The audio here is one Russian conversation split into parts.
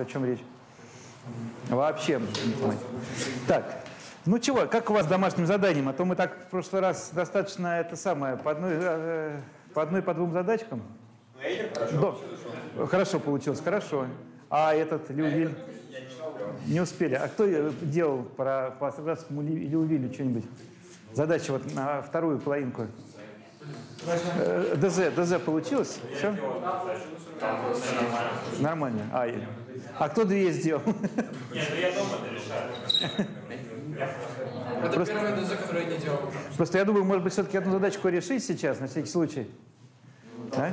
понимает, о чем речь. Вообще не. Так, ну чего, как у вас с домашним заданием? А то мы так в прошлый раз достаточно это самое, по одной, э, по, одной по двум задачкам. Хорошо. Да. Хорошо получилось, хорошо. А этот Лювиль? Не успели. А кто э, делал про, по Саградскому Лювилю что-нибудь? Задача вот на вторую половинку. Э, ДЗ, ДЗ получилось? Все? Нормально. А, а кто две сделал? Нет, ну я дома решаю. Это Просто- первое ДЗ, которое я не делал. Просто я думаю, может быть, все-таки одну задачку решить сейчас, на всякий случай. А?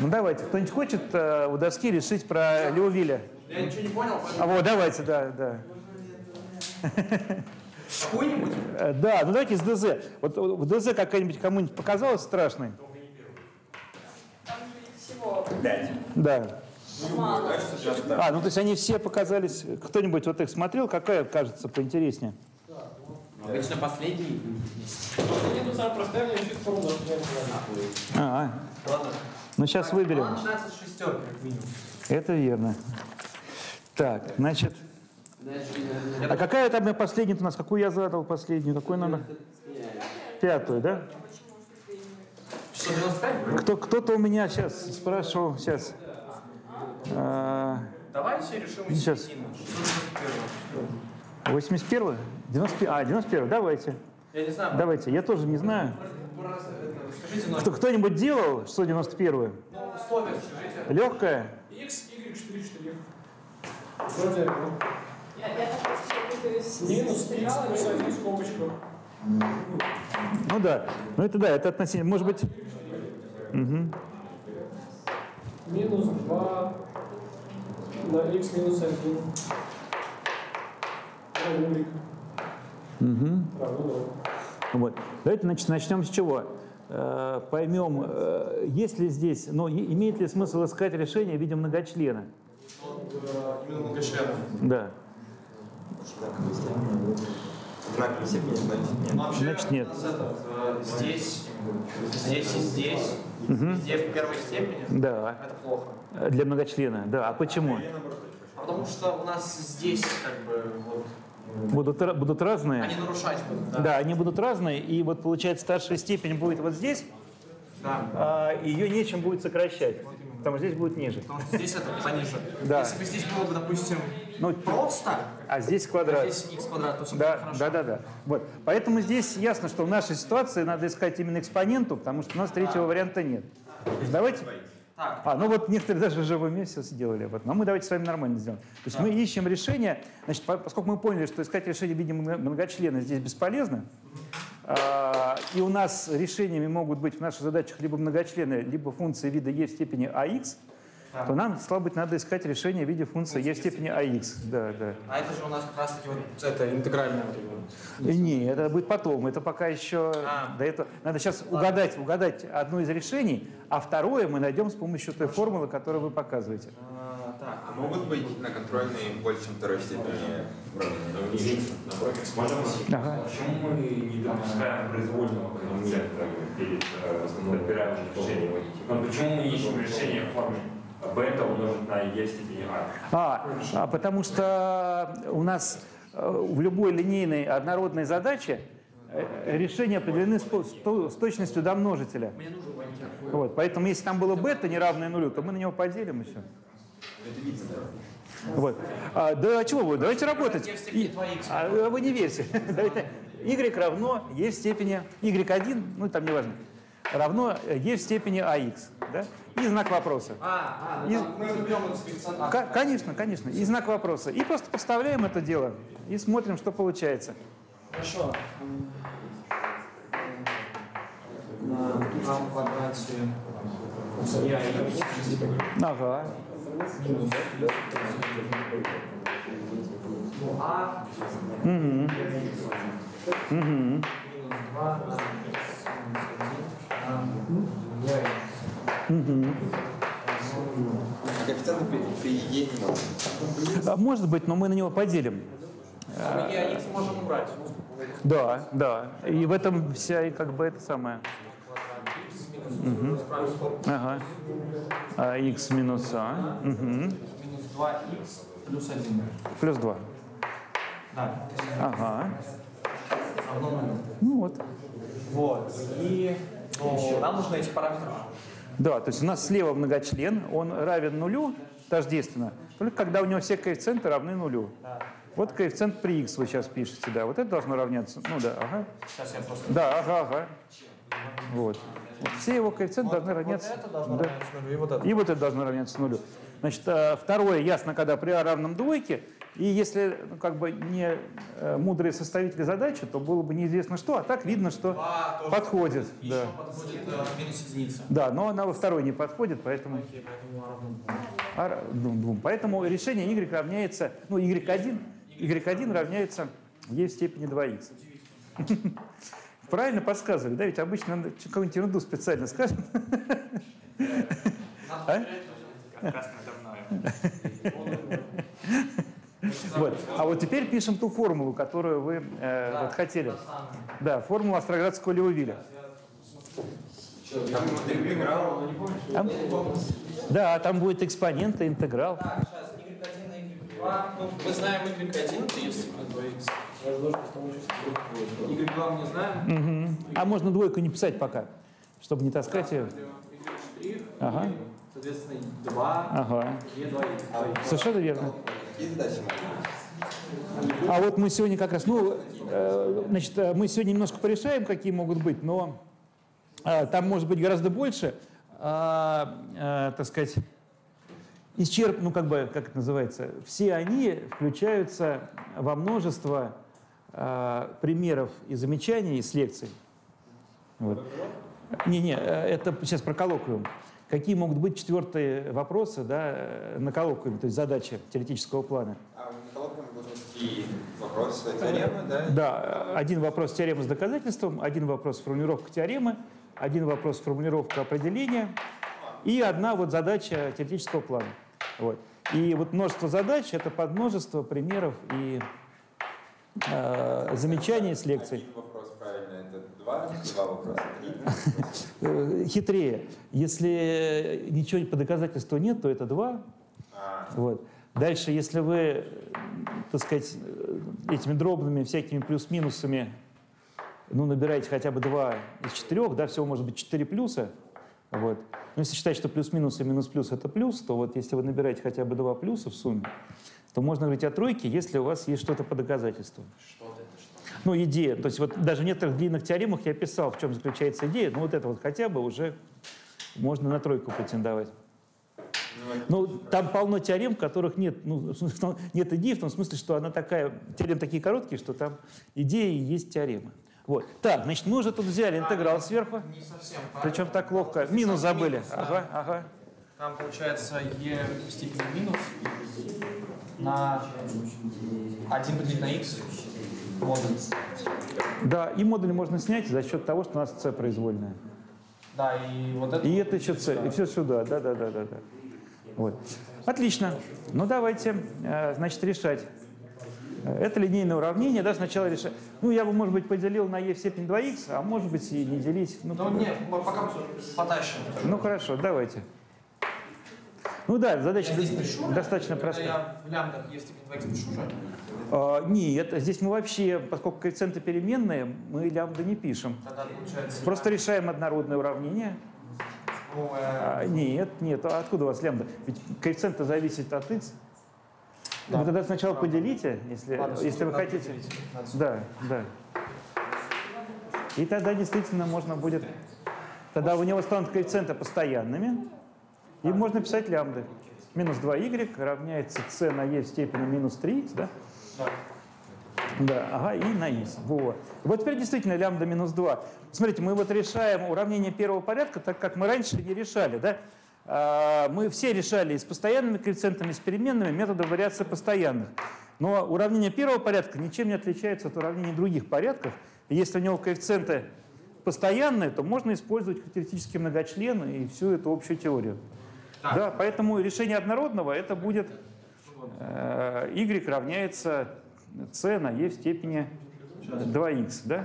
Ну давайте, кто-нибудь хочет э, у доски решить про Леовиля? Я ничего не понял, А вот, давайте, да, да. какой-нибудь? Э, Да, ну давайте с ДЗ. Вот э, в ДЗ какая-нибудь кому-нибудь показалась страшной? Там же всего Пять. Да. Мало. А, ну то есть они все показались. Кто-нибудь вот их смотрел? Какая кажется поинтереснее? Обычно последний. Мне тут самое простое, мне я не знаю. А, а. ну сейчас выберем. Она начинается с шестерки, как минимум. Это верно. Так, значит. А какая там последняя у нас? Какую я задал последнюю? Какой номер? Пятую, да? Что, 95? Кто, кто-то у меня сейчас спрашивал, сейчас. Давайте решим из Сейчас. середины. Что 81 91 А, 91 давайте. Я не знаю. Давайте, я тоже не знаю. Кто, кто-нибудь делал 191 Ну, условия скажите. Легкая? X, Y, 4, 4. Вроде, ну, минус X плюс 1 скобочка. Ну да. Ну это да, это относительно. Может быть. Мгм. Минус 2 на X минус 1. Ну, нулик. Мгм. Равно ноль. Вот. Давайте значит, начнем с чего? Э, Поймем, э, есть ли здесь, ну, имеет ли смысл искать решение в виде многочлена? Именно многочленно. Да. Одинаковые степени, значит, нет. Вообще, Значит, нет. э, здесь, здесь и здесь, везде в первой степени. Да. Это плохо. Для многочлена. Да. А почему? А потому что у нас здесь как бы вот Будут, ра- будут разные? они нарушать будут. Да. Да, они будут разные, и вот получается старшая степень будет вот здесь, Да. а ее нечем будет сокращать, потому что здесь будет ниже. Потому что здесь это пониже. Да. Если бы здесь было бы, допустим, Ну, просто, А здесь а квадрат. здесь x квадрат, то все Да, хорошо. да, да, да. Вот. Поэтому здесь ясно, что в нашей ситуации надо искать именно экспоненту, потому что у нас третьего варианта нет. Давайте. Так, А, ну вот некоторые даже уже в все сделали. Вот. Но мы давайте с вами нормально сделаем. То есть мы ищем решение, значит, по- поскольку мы поняли, что искать решение в виде много- многочлена здесь бесполезно, а, и у нас решениями могут быть в наших задачах либо многочлены, либо функции вида e в степени ax, то нам, стало быть, надо искать решение в виде функции e в степени ax. Да, да. а это же у нас как раз таки вот это интегральное это Не, это будет потом. Это пока еще А. до этого. Надо сейчас угадать, угадать одно из решений, а второе мы найдем с помощью той формулы, которую вы показываете. А, так, А могут быть на контрольной больше, чем второй степени уравнения? Не Ага. Почему мы не допускаем произвольного коэффициента перед э, подбираем решение? Но почему мы ищем решение в форме бета умножить на e в степени а? А, а, потому что у нас э, в любой линейной однородной задаче э, решения определены с, точностью до множителя. мне нужен понятие. Вот, поэтому если там было бета неравное нулю, то мы на него поделим и все. Вот. А, да а чего вы? Давайте работать. И- 2х. а вы не верьте. Давайте. y равно e в степени y1, ну там неважно, равно e в степени ax. Да? И знак вопроса. А, а, ну И- мы берем а. Конечно, конечно. И знак вопроса. И просто подставляем это дело и смотрим, что получается. Хорошо. На А квадрате. Ага. А Угу. Угу. 2 на x минус 1 на Угу. А может быть, но мы на него поделим. А мы можем убрать. Да, да. И в этом вся и как бы это самое. X Ага. А x минус а. Мгм. Минус 2х плюс 1. Плюс 2. Да. Ага. Равно нулю. Ну вот. Вот. И ну, нам нужны эти параметры. Да, то есть у нас слева многочлен, он равен нулю тождественно, только когда у него все коэффициенты равны нулю. Да. Вот коэффициент при x вы сейчас пишете, да, вот это должно равняться, ну да, ага. Сейчас я просто... Да, ага, ага. Вот. Все его коэффициенты должны равняться. Вот это должно да. равняться нулю, и вот это. И вот это должно равняться нулю. Значит, э, второе ясно, когда при а равном двойке. И если ну, как бы не э, мудрые составители задачи, то было бы неизвестно что, а так видно, что Два подходит. Еще Да. подходит э, минус единица. да, но она во второй не подходит, поэтому, Окей, поэтому равно а, ра- двум, поэтому решение y равняется, ну, y1, y1 равняется e в степени 2x. Правильно подсказывали, да? Ведь обычно надо какую-нибудь ерунду специально скажем. А? Вот. А вот теперь пишем ту формулу, которую вы э, вот хотели. Да, формула Остроградского Леувиля. Там интеграл. Там- Да, там будет экспонент и интеграл. Так, сейчас y1 на y2. Ну, мы знаем y1, это есть 2x. Y2 мы не знаем. Мгм. А можно двойку не писать пока, чтобы не таскать ее. Ага. соответственно, 2, Ага. 2, 2x. Совершенно верно. А вот мы сегодня как раз, ну, э, значит, э, мы сегодня немножко порешаем, какие могут быть, но э, там может быть гораздо больше, а, так сказать, исчерп, ну, как бы, как это называется, все они включаются во множество э, примеров и замечаний из лекций. Вот. Не-не, э, это сейчас про коллоквиум. Какие могут быть четвертые вопросы да, э, на коллоквиуме, то есть задачи теоретического плана? А в коллоквиуме будут такие вопросы, теоремы, да? Да, один вопрос теоремы с доказательством, один вопрос формулировка теоремы, один вопрос формулировка определения и одна вот задача теоретического плана. Вот. И вот множество задач — это подмножество примеров и э, замечаний с лекций. Один вопрос правильно, это два, два вопроса, хитрее. Если ничего по доказательству нет, то это два. А, Вот. Дальше, если вы, так сказать, этими дробными всякими плюс-минусами ну, набираете хотя бы два из четырех, да, всего может быть четыре плюса, вот. Но если считать, что плюс-минус и минус-плюс это плюс, то вот если вы набираете хотя бы два плюса в сумме, то можно говорить о тройке, если у вас есть что-то по доказательству. Что-то это что? Ну, идея. То есть вот даже в некоторых длинных теоремах я писал, в чем заключается идея, но вот это вот хотя бы уже можно на тройку претендовать. Ну, там полно теорем, которых нет, ну, нет идеи, в том смысле, что она такая, теорем такие короткие, что там идеи и есть теоремы. Вот. Так, значит, мы уже тут взяли интеграл сверху, Не совсем. причем так ловко. Минус забыли. Ага, ага. Там получается e в степени минус на 1 поделить на x модуль. Да, и модуль можно снять за счет того, что у нас c произвольная. Да, и вот это... И это еще c, и все сюда. Да, да, да, да, да. Вот. Отлично. Ну давайте, э, значит, решать. Э, Это линейное уравнение, да, сначала решать. Ну, я бы, может быть, поделил на e в степень 2x, а может быть и не делить. Ну, Ну нет, пока потащим. ну хорошо, давайте. Ну да, задача пишу, достаточно простая. я в e в степени 2x пишу уже. А, нет, здесь мы вообще, поскольку коэффициенты переменные, мы лямбда не пишем. Тогда получается... Просто решаем однородное уравнение. А, нет, нет, а откуда у вас лямбда? Ведь коэффициенты зависят от x. Да. Вы тогда сначала поделите, если, ладно, если вы хотите. поделить. Да, да. И тогда действительно можно будет... Тогда у него станут коэффициенты постоянными, и можно писать лямбды. Минус 2y равняется c на e в степени минус 3x, да? Да. Ага, и на x. Вот. Вот теперь действительно лямбда минус 2. Смотрите, мы вот решаем уравнение первого порядка, так как мы раньше не решали, да? А, Мы все решали и с постоянными коэффициентами, и с переменными методом вариации постоянных. Но уравнение первого порядка ничем не отличается от уравнений других порядков. И если у него коэффициенты постоянные, то можно использовать теоретические многочлены и всю эту общую теорию. Так. Да, поэтому решение однородного это будет э, y равняется c на e в степени 2x, да?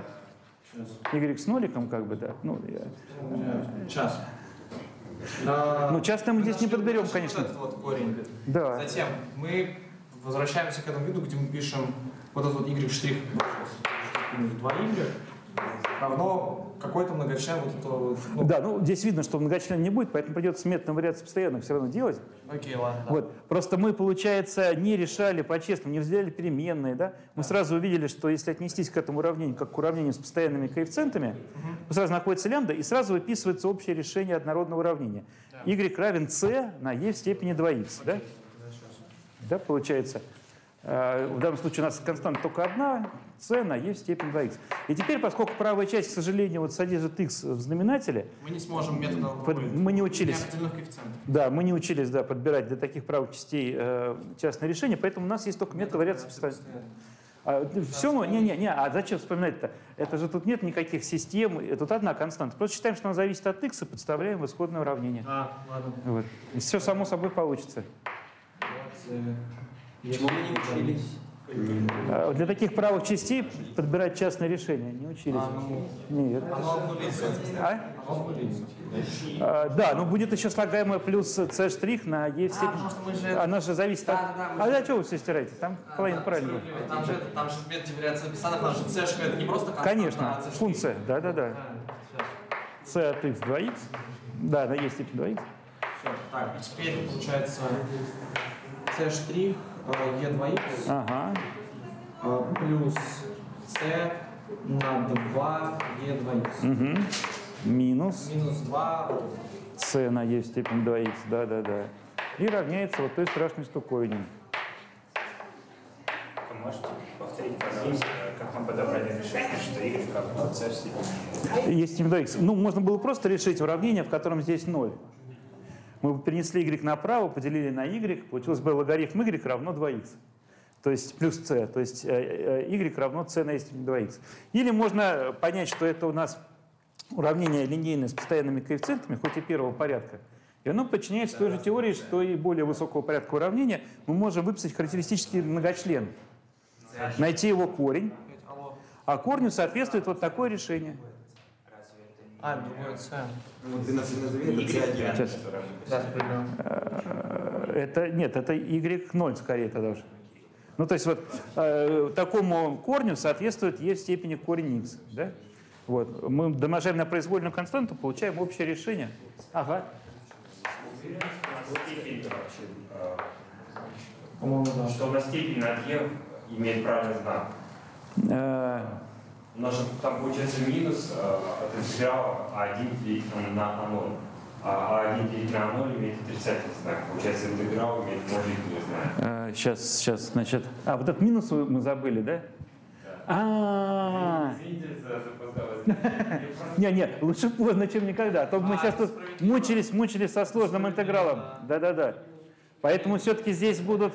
y с ноликом, как бы, да. Ну, я- Сейчас. А, ну часто мы здесь не подберем, конечно. Вот этот вот корень. Да. Затем мы возвращаемся к этому виду, где мы пишем вот этот вот y минус 2y равно какой-то многочлен вот этого вот. Ну, Да, ну здесь видно, что многочлен не будет, поэтому придется методом вариации постоянных все равно делать. Окей, ладно. да. Вот. Просто мы, получается, не решали по-честному, не разделяли переменные, да? Мы сразу увидели, что если отнестись к этому уравнению как к уравнению с постоянными коэффициентами, то сразу находится лямбда, и сразу выписывается общее решение однородного уравнения. y равен c на e в степени 2x, да? Да, получается. Э, В данном случае у нас константа только одна, c на e в степени 2x. И теперь, поскольку правая часть, к сожалению, вот содержит x в знаменателе, Мы не сможем методом под- мы не учились. Да, мы не учились да, подбирать для таких правых частей э, частные решения, поэтому у нас есть только метод вариации постоянных. А, все, мы- не, не, не, а зачем вспоминать-то? Это же тут нет никаких систем, тут одна константа. Просто считаем, что она зависит от x и подставляем в исходное уравнение. А, ладно. Вот. И все само собой получится. Чему мы не учились? А, Для таких правых частей подбирать частные решения не учились. А, ну, Нет. А? А, да, но будет еще слагаемое плюс c штрих на e в степени. потому что же- Она же зависит от... Да, да, да, а для чего вы все стираете? Там половина правильно. Там же, там в вариации написано, там же c это не просто Конечно, а функция, да-да-да. c от x 2x, да, на e степень 2x. Всё, Так, и теперь получается c штрих e 2x Ага, э, плюс c на 2 e 2x угу. Минус минус 2 c на e степень 2x, да-да-да. И равняется вот той страшной штуковине. Можете повторить, пожалуйста, как нам подобрали решение, что y равно c в степени? e степень 2x. Ну, можно было просто решить уравнение, в котором здесь 0. Мы перенесли y направо, поделили на y, получилось бы логарифм y равно 2x. То есть плюс c, то есть э, э, y равно c на степень 2x. Или можно понять, что это у нас уравнение линейное с постоянными коэффициентами, хоть и первого порядка. И оно подчиняется той же теории, что и более высокого порядка уравнения мы можем выписать характеристический многочлен, найти его корень, а корню соответствует вот такое решение. А, другое. Ну, 12 назови, это C1. Сейчас. Да, справедливо. Э, Это нет, это y0 скорее тогда уже. Ну, то есть вот э, такому корню соответствует e в степени корень x. Да? Вот. Мы домножаем на произвольную константу, получаем общее решение. Ага. Э. Что на степень над e имеет правильный знак. У нас же там получается минус э, от интеграла А1 делить на А0. А А1 делить на А0 имеет отрицательный знак. Получается, интеграл имеет положительный знак. сейчас, сейчас, значит. А, вот этот минус мы забыли, да? А, не, не, лучше поздно, чем никогда. А то мы А, сейчас тут справедливо. мучились, мучились со сложным интегралом. Да-да-да. Поэтому все-таки здесь будут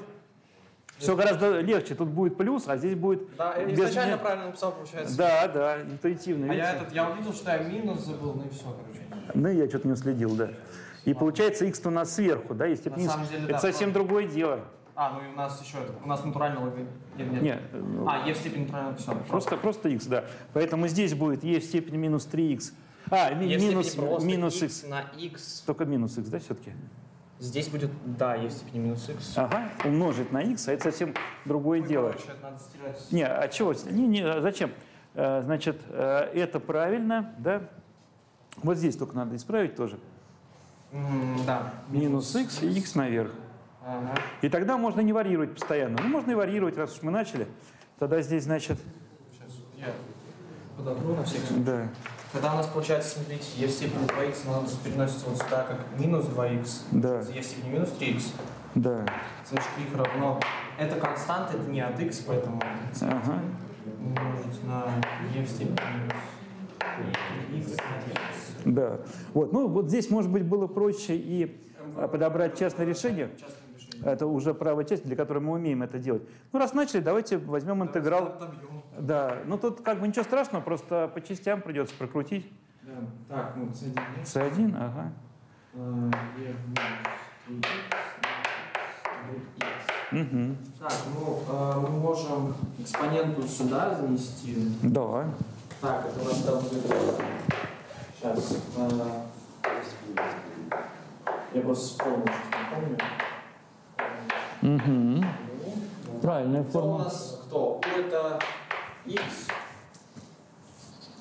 все гораздо легче. Тут будет плюс, а здесь будет Да, без изначально правильно написал, получается. Да, да, интуитивно. А я этот, я увидел, что я минус забыл, ну и все, короче. Ну, я что-то не уследил, да. И получается, x у нас сверху, да, если На вниз. самом деле, Это да, совсем другое дело. А, ну и у нас еще это, у нас натуральный логарифм. Нет? Нет, ну, А, e в степени натурального, все. просто, просто x, да. Поэтому здесь будет e в степени минус 3x. А, в минус, минус x x. на x. Только минус x, да, все-таки? Здесь будет, да, Е в степени минус x. Ага, умножить на x, а это совсем другое дело. Короче, это надо стирать. Не, а чего? Не, не, а зачем? Э, Значит, э, это правильно, да? Вот здесь только надо исправить тоже. Да. Минус x и x наверх. Ага. И тогда можно не варьировать постоянно. Ну, можно и варьировать, раз уж мы начали. Тогда здесь, значит, Сейчас я подотру на всякий случай. да, Тогда у нас получается, смотрите, e в степени 2x она у нас переносится вот сюда как минус 2x. да, e в степени минус 3x. да. Значит, их равно... Это константа, это не от x, поэтому Ага. умножить на e в степени минус x на x. Да. Вот. Ну, вот здесь, может быть, было проще и а, подобрать частное решение. Частное решение. Это уже правая часть, для которой мы умеем это делать. Ну, раз начали, давайте возьмем интеграл. Да, ну тут как бы ничего страшного, просто по частям придется прокрутить. Да. Так, ну, c1 С1, ага. э, минус 3x Угу. Так, ну, э, мы можем экспоненту сюда занести. Да. Так, это у нас там будет... Сейчас. Я просто вспомнил, сейчас не помню. Угу. Правильная Кто у форма. нас кто? У это x.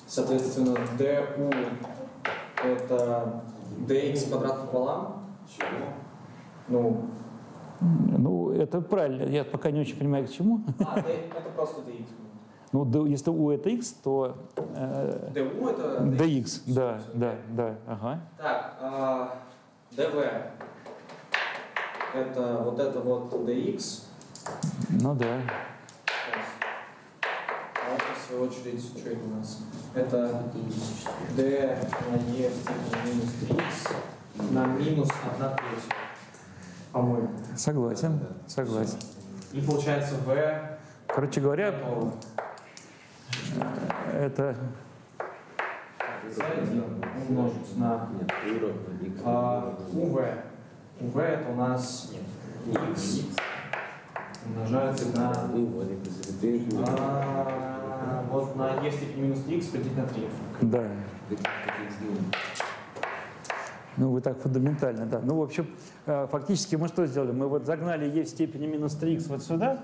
Соответственно, du это dx квадрат пополам. Ну, Ну, это правильно. Я пока не очень понимаю, к чему. а, d, это просто dx. Ну, если у это x, то э, du это dx. Да, да, да. Ага. Так, а, dv это вот это вот dx. Ну да. А это, в свою очередь, что это у нас? Это d на e в степени минус 3x на минус 1 третья, по-моему. Согласен. Согласен. И получается v Короче говоря, готово. это c1 умножить на а, uv это у нас x умножается на а, вот на e в степени минус 3x поделить на 3. да. Ну, вы так фундаментально, да. Ну, в общем, э, фактически мы что сделали? Мы вот загнали e в степени минус 3x вот сюда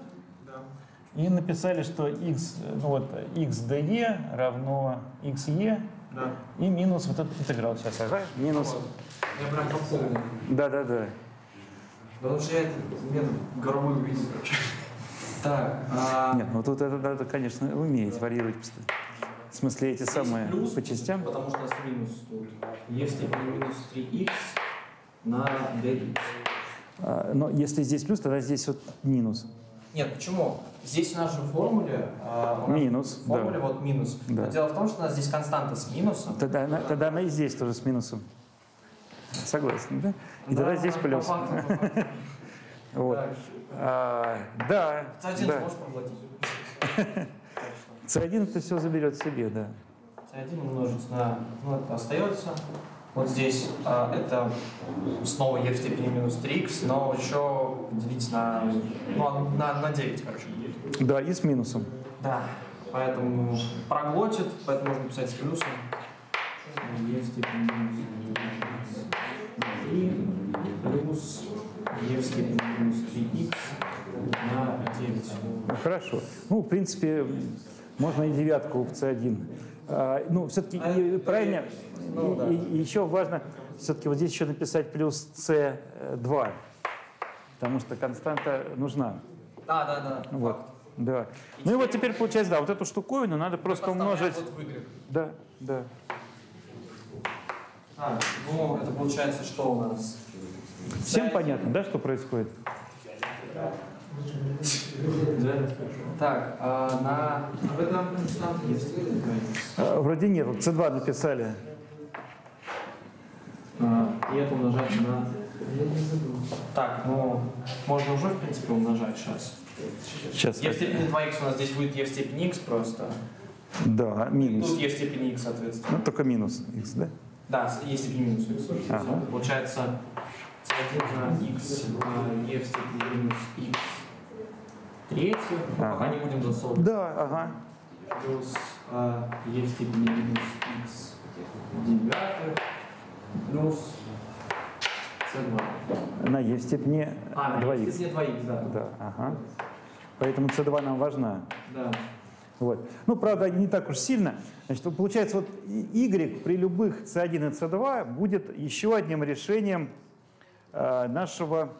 и написали, что x, ну вот, x de равно xe Да. и минус вот этот интеграл. Сейчас, ага, минус. Я прям попомнил. Да-да-да. Потому что я это метод горовой увидел, короче. Так, а, Нет, ну тут это надо, конечно, уметь варьировать. постоянно. В смысле, эти здесь самые плюс, по частям. Потому что у нас минус тут. степени минус 3x на dx. А, Но если здесь плюс, тогда здесь вот минус. Нет, почему? Здесь в нашей формуле, у нас Минус, в формуле да. вот минус. Да. Но дело в том, что у нас здесь константа с минусом. Тогда она, тогда она и здесь тоже с минусом. Согласен, да? И тогда Да, здесь по плюс. факту, по факту. Вот. Дальше. А, да, C1 да. можешь проглотить. C1 это все заберет себе, да. C1 умножить на... Ну, это остается. Вот здесь а, это снова e в степени минус 3x, но еще делить на, ну, на, на 9, короче. Да, и с минусом. Да, поэтому проглотит, поэтому можно писать с плюсом. e в степени минус 3 плюс e в степени минус 3x на 9. Ну, Хорошо. Ну, в принципе, можно и девятку в C1. А, ну, все-таки А правильно, ну, и- да. и, еще важно все-таки вот здесь еще написать плюс C2, потому что константа нужна. Да, да, да. Вот. Да. Ну и вот теперь получается, да, вот эту штуковину надо просто умножить. Вот. Да, да. А, ну, это получается, что у нас? Всем C1. понятно, да, что происходит? Так, а на... В этом есть А, Вроде нет, вот C2 написали. А, И это умножать на... Так, ну, можно уже, в принципе, умножать сейчас. Сейчас. e в степени 2х у нас здесь будет e в степени x просто. Да, минус. Тут e в степени x, соответственно. Ну, только минус x, да? Да, e в степени минус x. Ага. Получается c1 на x на e в степени минус x третью. Ну, Пока Ага. не будем засовывать. Да, ага. плюс а, e в степени минус x девятых плюс c2. На e в степени А, на e в 2x. степени 2x, да. Да, ага. Поэтому C2 нам важна. Да. Вот. Ну, правда, не так уж сильно. Значит, получается, вот y при любых c1 и c2 будет еще одним решением э, нашего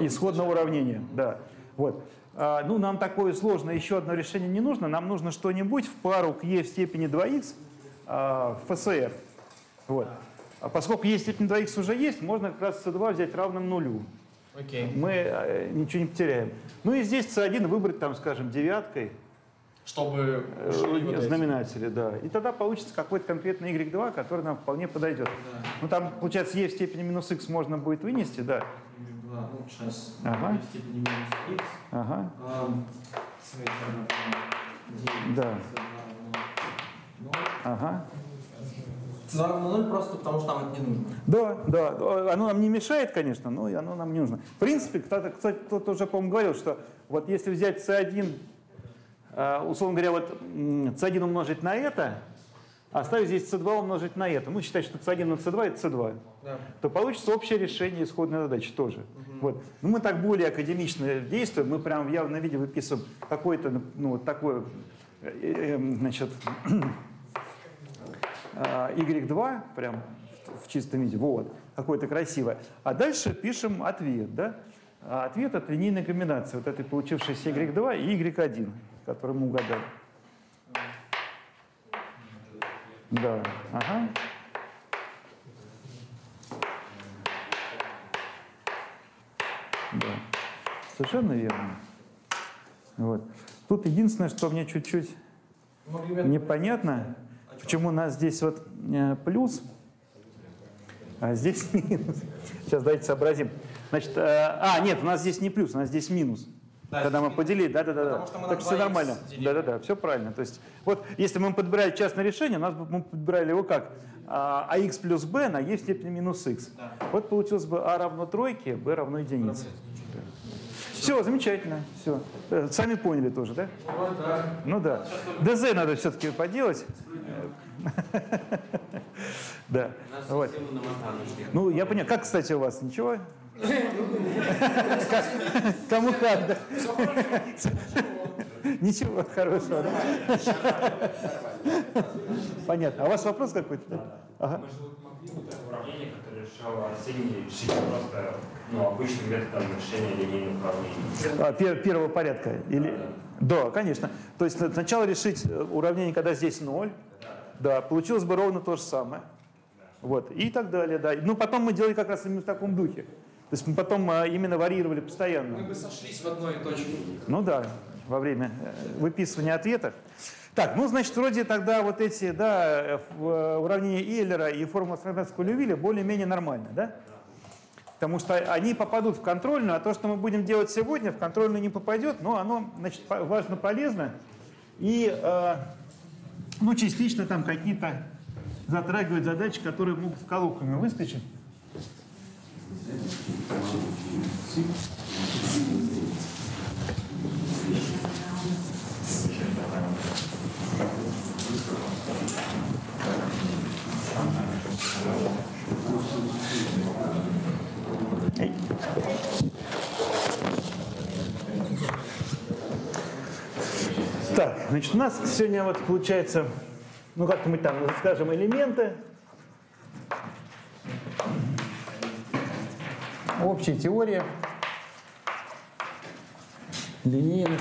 исходного уравнения. Да. Вот. А, ну, нам такое сложное еще одно решение не нужно. Нам нужно что-нибудь в пару к e в степени 2x а, в ФСР. Вот. А поскольку e в степени 2x уже есть, можно как раз c2 взять равным нулю Окей. мы э, ничего не потеряем. Ну и здесь C1 выбрать, там, скажем, девяткой Чтобы э, вот эти. знаменатели, да. И тогда получится какой-то конкретный y2, который нам вполне подойдет. Да. Ну там, получается, e в степени минус x можно будет вынести, да. Два. Ну, сейчас. Ага. e в степени минус x. Ага, девять, Да. c2 равно ноль. ага. c2 равно ноль просто потому, что нам это не нужно. Да, да, оно нам не мешает, конечно, но оно нам не нужно. В принципе, кто-то, кстати, кто-то уже, по-моему, говорил, что вот если взять C1 э, условно говоря, вот м, c1 умножить на это, а оставить здесь c2 умножить на это, ну, считать, что c1 на c2 это c2, Да. то получится общее решение исходной задачи тоже. Вот. Ну, мы так более академично действуем, мы прям в явном виде выписываем какое-то, ну, вот такое, э, э, значит, а, y2, прям в- в чистом виде, вот, какое-то красивое. А дальше пишем ответ, да? А ответ от линейной комбинации вот этой получившейся y2 и y1, который мы угадали. Да, ага. Да, совершенно верно. Вот. Тут единственное, что мне чуть-чуть непонятно, почему у нас здесь вот э, плюс, а здесь минус. Сейчас давайте сообразим. Значит, э, а, нет, у нас здесь не плюс, у нас здесь минус. Да, Когда мы поделили, да, да, да, да. Так все 2х нормально. Да, да, да, все правильно. То есть, вот если мы подбирали частное решение, у нас бы мы подбирали его как а, АХ плюс Б на Е в степени минус х. Да. Вот получилось бы А равно тройке, Б равно единице. Все, замечательно, все. Сами поняли тоже, да? Ну да. ДЗ надо все-таки поделать. Да. Вот. Ну, я понял. Как, кстати, у вас? Ничего? Кому как, да? Ничего хорошего, да? Понятно. А у вас вопрос какой-то? да? Ага. Мы же могли вот это уравнение, которое решало Арсений, решить просто ну, обычным методом решения линейных уравнений. А, пер- первого порядка? Или... Да, конечно. То есть на- сначала решить э, уравнение, когда здесь ноль. Да, получилось бы ровно то же самое. Вот, и так далее, да. Ну, потом мы делали как раз именно в таком духе. То есть мы потом а, именно варьировали постоянно. Мы бы сошлись в одной точке. Ну да, во время э, выписывания ответа. Так, ну, значит, вроде тогда вот эти, да, э, э, уравнения Эйлера и формула Страдатского Лювиля более-менее нормально, да? Потому что они попадут в контрольную, а то, что мы будем делать сегодня, в контрольную не попадет, но оно, значит, важно, полезно. И, э, ну, частично там какие-то затрагивают задачи, которые могут в коллоквиуме выскочить. Так, значит, у нас сегодня вот получается, ну как-нибудь там, скажем, элементы. Общая теория линейных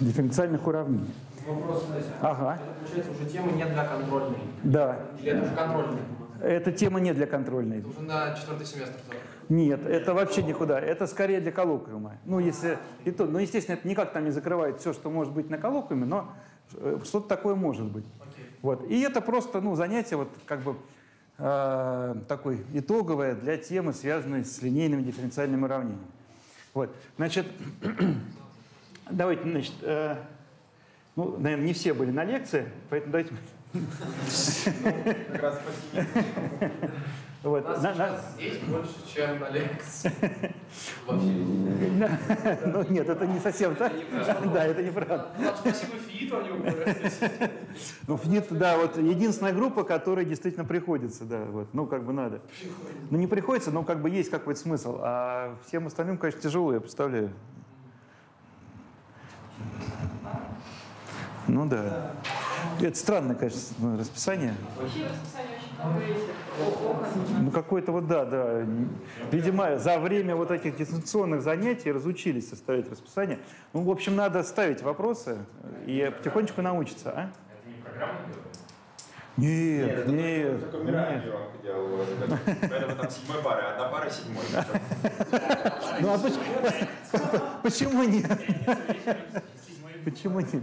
дифференциальных уравнений. Вопрос. Ага, Это получается уже тема не для контрольной. да. Или это уже контрольная? Эта тема не для контрольной. Уже на четвертый семестр. Нет, это вообще никуда. Это скорее для коллоквиума. Ну, если и то, ну, естественно, это никак там не закрывает все, что может быть на коллоквиуме, но э, что-то такое может быть. Вот. И это просто, ну, занятие вот как бы э, такое итоговое для темы, связанной с линейными дифференциальными уравнениями. Вот. Значит, давайте, значит, э, ну, наверное, не все были на лекции, поэтому давайте Как раз вот, У нас на- на- здесь больше, чем на лекции. Вообще. Ну нет, это не совсем так. Да, это неправда. Ну, Спасибо Фииту, они Ну, ФНИТ, да, вот единственная группа, которая действительно приходится, да, вот, ну, как бы надо. Ну, не приходится, но как бы есть какой-то смысл. А всем остальным, конечно, тяжело, я представляю. Ну да. Это странное, конечно, расписание. Вообще расписание Ну, какое-то вот, да, да. Видимо, за время вот этих дистанционных занятий разучились составить расписание. Ну, в общем, надо ставить вопросы и потихонечку научиться, а? Это не программа? Нет, это нет, нет. Вам делал. Поэтому там седьмой пары, одна пара седьмой. Ну а почему, почему нет? Почему нет?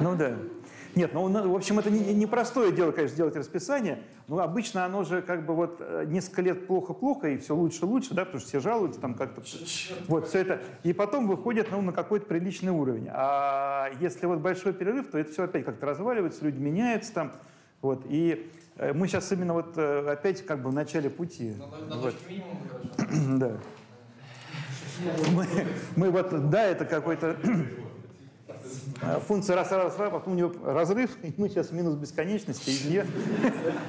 Ну да. Нет, ну, ну, в общем, это не- непростое дело, конечно, сделать расписание, но обычно оно же как бы вот э, несколько лет плохо-плохо, и все лучше-лучше, да, потому что все жалуются там как-то. Вот, все это. И потом выходят ну, на какой-то приличный уровень. А если вот большой перерыв, то это все опять как-то разваливается, люди меняются там, Вот, и э, мы сейчас именно вот э, опять как бы в начале пути. На, на Вот. точке минимума. Да. Мы, мы вот, да, это какой-то функция раз, раз, раз, потом у нее разрыв, и мы сейчас минус бесконечности, и нее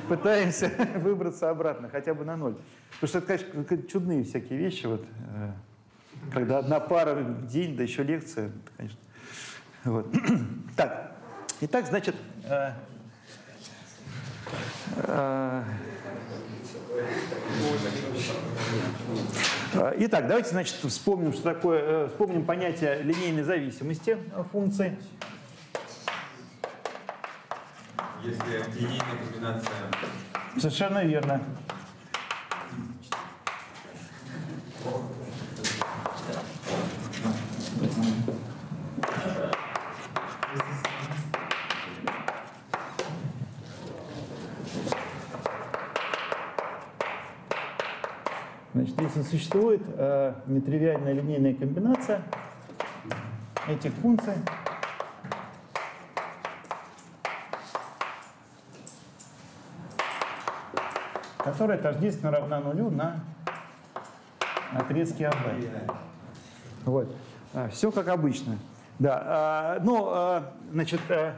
пытаемся выбраться обратно, хотя бы на ноль. Потому что это, конечно, чудные всякие вещи, вот, э, когда одна пара в день, да еще лекция, конечно. Вот. Так, итак, значит, э, э, Э, Итак, давайте, значит, вспомним, что такое, э, вспомним понятие линейной зависимости э, функций. Если линейная комбинация Совершенно верно. Существует э, нетривиальная линейная комбинация этих функций, которая тождественно равна нулю на отрезке АВ. Вот. Все как обычно. Да. а, Но, а, значит, а,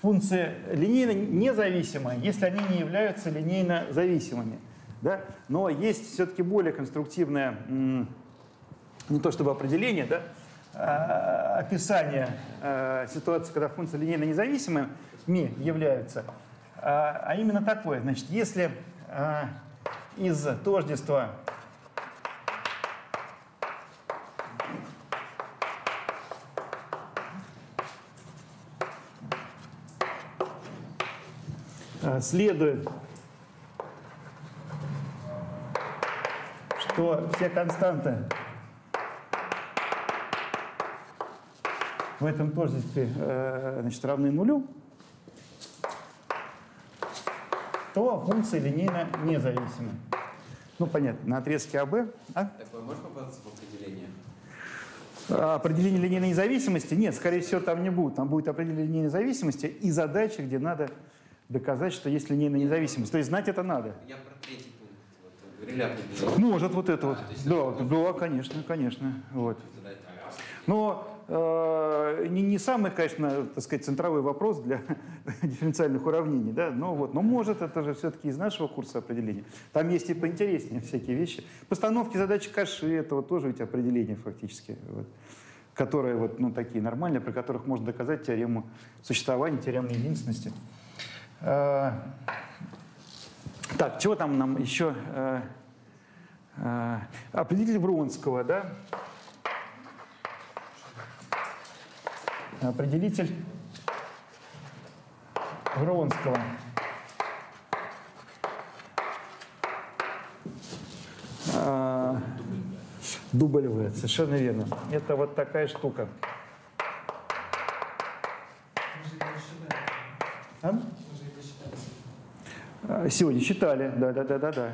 функции линейно независимы, если они не являются линейно зависимыми. Да? Но есть все-таки более конструктивное, не то чтобы определение, да, а, описание а, ситуации, когда функции линейно независимыми являются. А а именно такое. Значит, если из тождества следует, что все константы в этом тождестве э, значит, равны нулю, то функции линейно независимы. Ну, понятно, на отрезке АБ. А? Такое можно попадаться в определение? А, Определение линейной независимости? Нет, скорее всего, там не будет. Там будет определение линейной независимости и задача, где надо доказать, что есть линейная независимость. То есть знать это надо. Я про третий Вот. Может, вот это вот. А, есть Да, это да, конечно, конечно. Вот. Но э, не, не самый, конечно, так сказать, центровой вопрос для дифференциальных уравнений, да, но вот, но может это же все-таки из нашего курса определения. Там есть и поинтереснее всякие вещи. Постановки задачи каши, это вот тоже ведь определение фактически, вот, которые вот, ну, такие нормальные, при которых можно доказать теорему существования, теорему единственности. Э, так, чего там нам еще? Э, э, определитель Вронского, да? Определитель Вронского. А, Дубль В, совершенно верно. Это вот такая штука. А? А, Сегодня читали, да, да, да, да, да.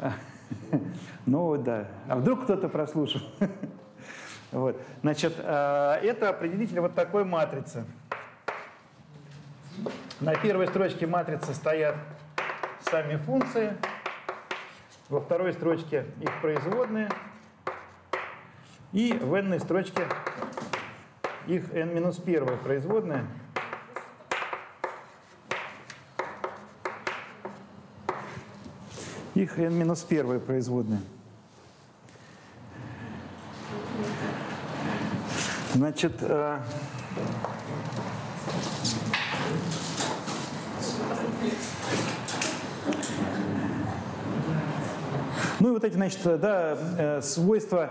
Ну да. А вдруг кто-то прослушал? Вот. Значит, э, это определитель вот такой матрицы. На первой строчке матрицы стоят сами функции, во второй строчке их производные, и в n строчке их n-1 производные. Их n-1 производные. Значит, э, ну и вот эти, значит, да, э, свойства,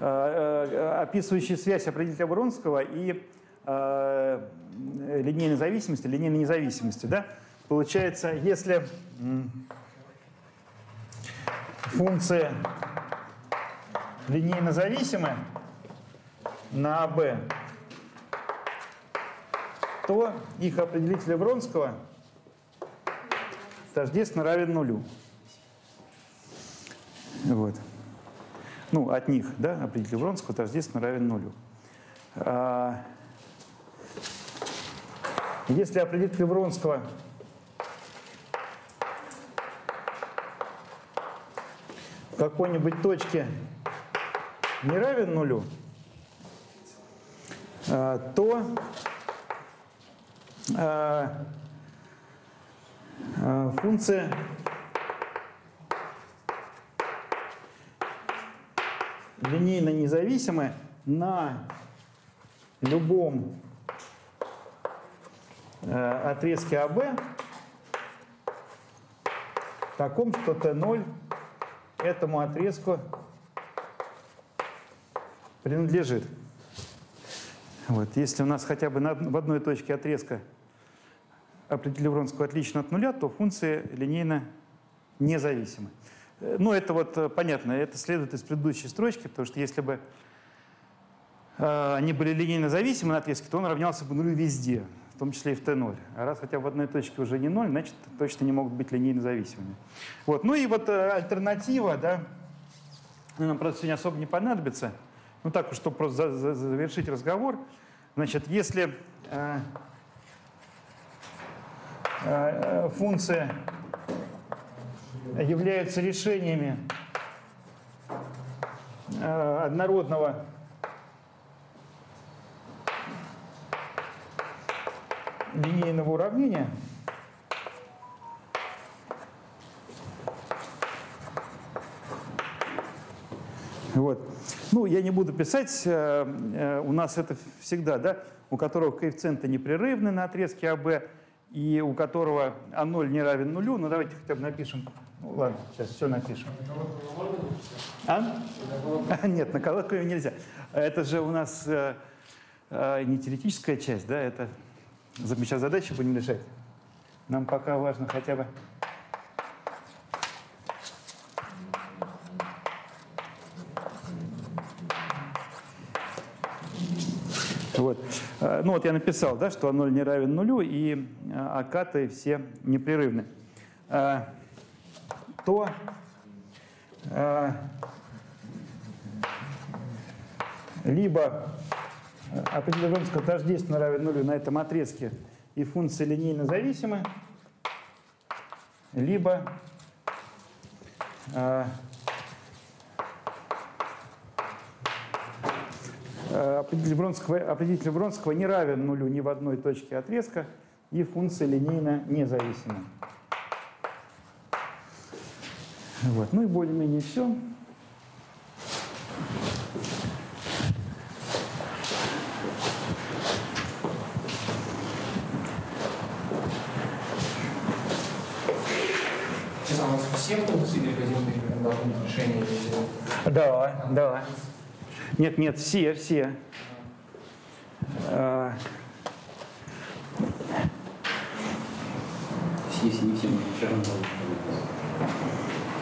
э, э, описывающие связь определителя Вронского и э, линейной зависимости, линейной независимости, да, получается, если функции линейно зависимы, на АБ, то их определитель Вронского тождественно равен нулю. Вот. Ну, от них, да, определитель Вронского тождественно равен нулю. А, Если определитель Вронского какой-нибудь точке не равен нулю, а, то а, а, функция линейно независимая на любом э, отрезке АБ таком, что Т0 этому отрезку принадлежит. Вот. Если у нас хотя бы на, в одной точке отрезка определитель Вронского отлично от нуля, то функции линейно независимы. Э, Ну, это вот э, понятно, это следует из предыдущей строчки, потому что если бы э, они были линейно зависимы на отрезке, то он равнялся бы нулю везде, том числе и в Т0. А раз хотя в одной точке уже не ноль, значит, точно не могут быть линейно зависимыми. Вот. Ну и вот э, альтернатива, да, нам, правда, сегодня особо не понадобится. Ну так, чтобы просто за- за- завершить разговор. Значит, если э, э, функция являются решениями э, однородного линейного уравнения, Вот. Ну, я не буду писать, э, э, у нас это всегда, да, у которого коэффициенты непрерывны на отрезке АБ, и у которого А0 не равен нулю. Ну, давайте хотя бы напишем. Ну, ладно, сейчас все напишем. А? Нет, на коллоквию нельзя. Это же у нас э, не теоретическая часть, да, это сейчас задачи будем решать. Нам пока важно хотя бы Вот. Э, Ну вот я написал, да, что А0 не равен нулю, и э, акаты все непрерывны. Э, То э, либо определитель Вронского тождественно равен нулю на этом отрезке, и функции линейно зависимы, либо э, определитель Вронского, определитель Вронского не равен нулю ни в одной точке отрезка, и функция линейно независима. Вот. Ну и более-менее все. Сейчас у нас все функции необходимые должны быть решения или- Да, да. Нет, нет, все, все. Э, Если не все, все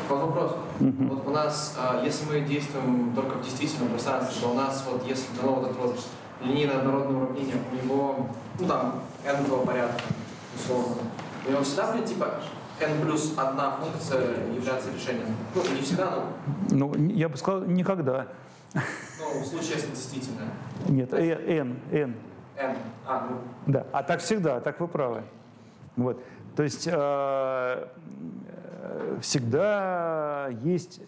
Вот вопрос. Вот у нас, а, если мы действуем только в действительном пространстве, то у нас вот если дано вот это вот линейное однородное уравнение, у него, ну там, n порядка, условно, у него всегда будет типа n плюс одна функция является решением. Ну, не всегда, но ну, я бы сказал, никогда. ну, в случае, если действительно. Нет, э, n, n. n. А, ну, Да, а так всегда, так вы правы. Вот. То есть э, э, всегда есть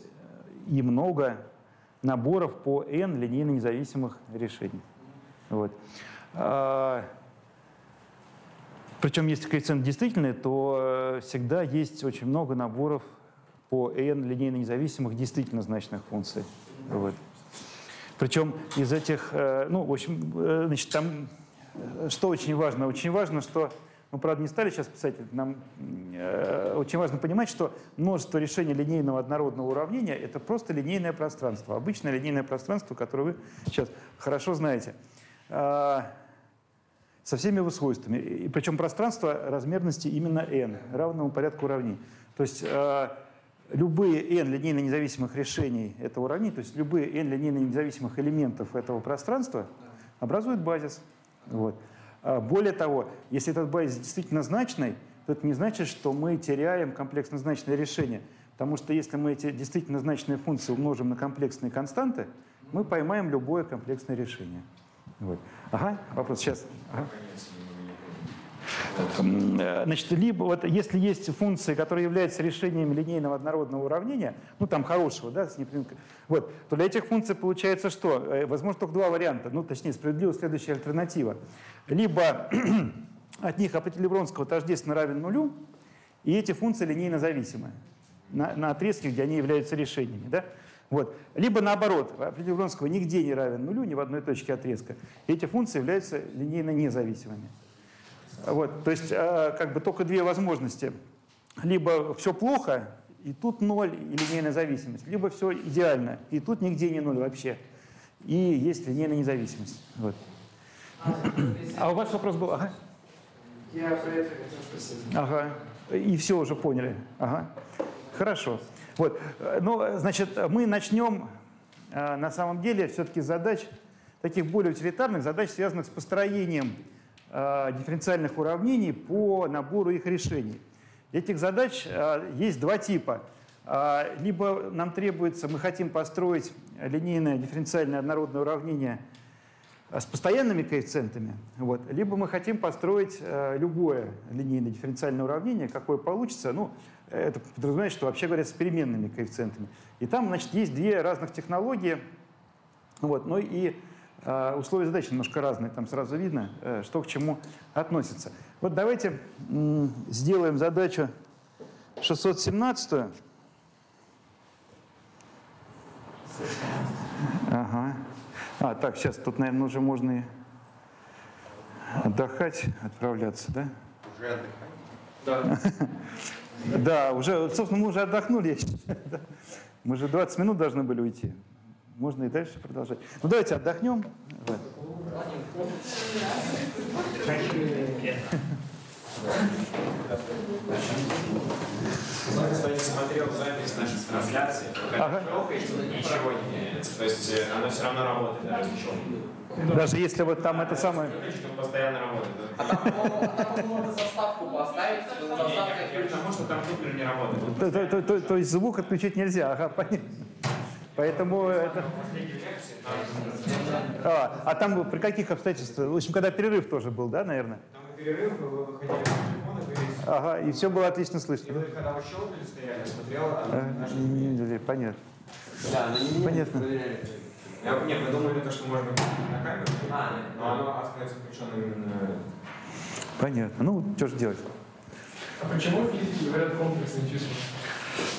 и много наборов по n линейно независимых решений. Вот. Причем, если коэффициент действительный, то э, всегда есть очень много наборов по n линейно независимых действительно значных функций. Вот. Причем из этих, э, ну, в общем, э, значит, там что очень важно? Очень важно, что, мы, правда, не стали сейчас писать, нам очень важно понимать, что множество решений линейного однородного уравнения – это просто линейное пространство, обычное линейное пространство, которое вы сейчас хорошо знаете, А, со всеми его свойствами. И причем пространство размерности именно n, равному порядку уравнений. То есть э, любые n линейно независимых решений этого уравнения, то есть любые n линейно независимых элементов этого пространства образуют базис. Вот. А Более того, если этот базис действительно значный, то это не значит, что мы теряем комплексно значное решение. Потому что если мы эти действительно значные функции умножим на комплексные константы, мы поймаем любое комплексное решение. Вот. Ага, вопрос сейчас. Ага. Э, Значит, либо вот если есть функции, которые являются решением линейного однородного уравнения, ну там хорошего, да, с непринятым- вот, то для этих функций получается что? Э, Возможно только два варианта, ну точнее справедливо следующая альтернатива. Либо от них определитель Вронского тождественно равен нулю, и эти функции линейно зависимы на, на отрезке, где они являются решениями. Да? Вот. Либо наоборот, определитель Вронского нигде не равен нулю, ни в одной точке отрезка. И эти функции являются линейно независимыми. Вот, то есть э, как бы только две возможности. Либо все плохо, и тут ноль, и линейная зависимость. Либо все идеально, и тут нигде не ноль вообще. И есть линейная независимость. Вот. А у вас вопрос был? Ага. Я про это хотел спросить. Ага. И все уже поняли. Ага. Хорошо. Вот. Ну, значит, мы начнем э, на самом деле все-таки задач, таких более утилитарных задач, связанных с построением э, дифференциальных уравнений по набору их решений. Этих задач э, есть два типа. Либо нам требуется, мы хотим построить линейное дифференциальное однородное уравнение с постоянными коэффициентами, вот, либо мы хотим построить любое линейное дифференциальное уравнение, какое получится, ну, это подразумевает, что вообще говоря, с переменными коэффициентами. И там, значит, есть две разных технологии, вот, ну и э, условия задачи немножко разные, там сразу видно, э, что к чему относится. Вот давайте м, сделаем задачу 617. Ага. А, так, сейчас тут, наверное, уже можно и отдыхать, отправляться, да? Уже отдыхать. Да. Да, уже, собственно, мы уже отдохнули, я считаю, да. Мы же 20 минут должны были уйти. Можно и дальше продолжать. Ну, давайте отдохнем. Вот. Кстати, смотрел запись нашей трансляции, Ага. когда щелкаете, ничего не меняется. То есть она все равно работает, даже щелкает. Даже если вот там это самое... Постоянно работает. А там, по-моему, заставку поставить, заставка я- я к тому, что там тупер не работает. То, есть звук отключить нельзя, ага, понятно. Поэтому это... Последней лекции там А, а там при каких обстоятельствах? В общем, когда перерыв тоже был, да, наверное? И перерыв, вы выходили на телефон и говорили, Ага, и все было отлично и слышно. вы когда вы щелкали, стояли, смотрел, а наш- не- не видели, понятно. Да, на не Понятно. Я- Нет, мы думали, то, что можно на камеру, А, нет. но оно остается включенным именно Понятно. Ну, что же делать? А почему физики говорят комплексные числа?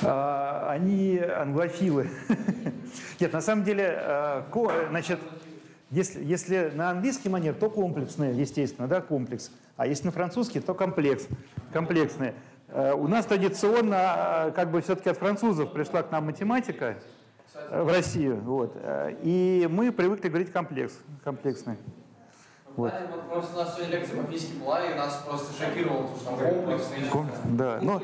А, они англофилы. Нет, на самом деле, ко- значит, если, если на английский манер, то комплексные, естественно, да, комплекс. А если на французский, то комплекс, комплексные. А, У нас традиционно, а, как бы все-таки от французов пришла к нам математика э, в Россию, вот, и мы привыкли говорить комплекс, комплексный. Вот. Знаете, вот просто у нас сегодня лекция по физике была, и нас просто шокировало, то, что там комплексные Ком- да, ну,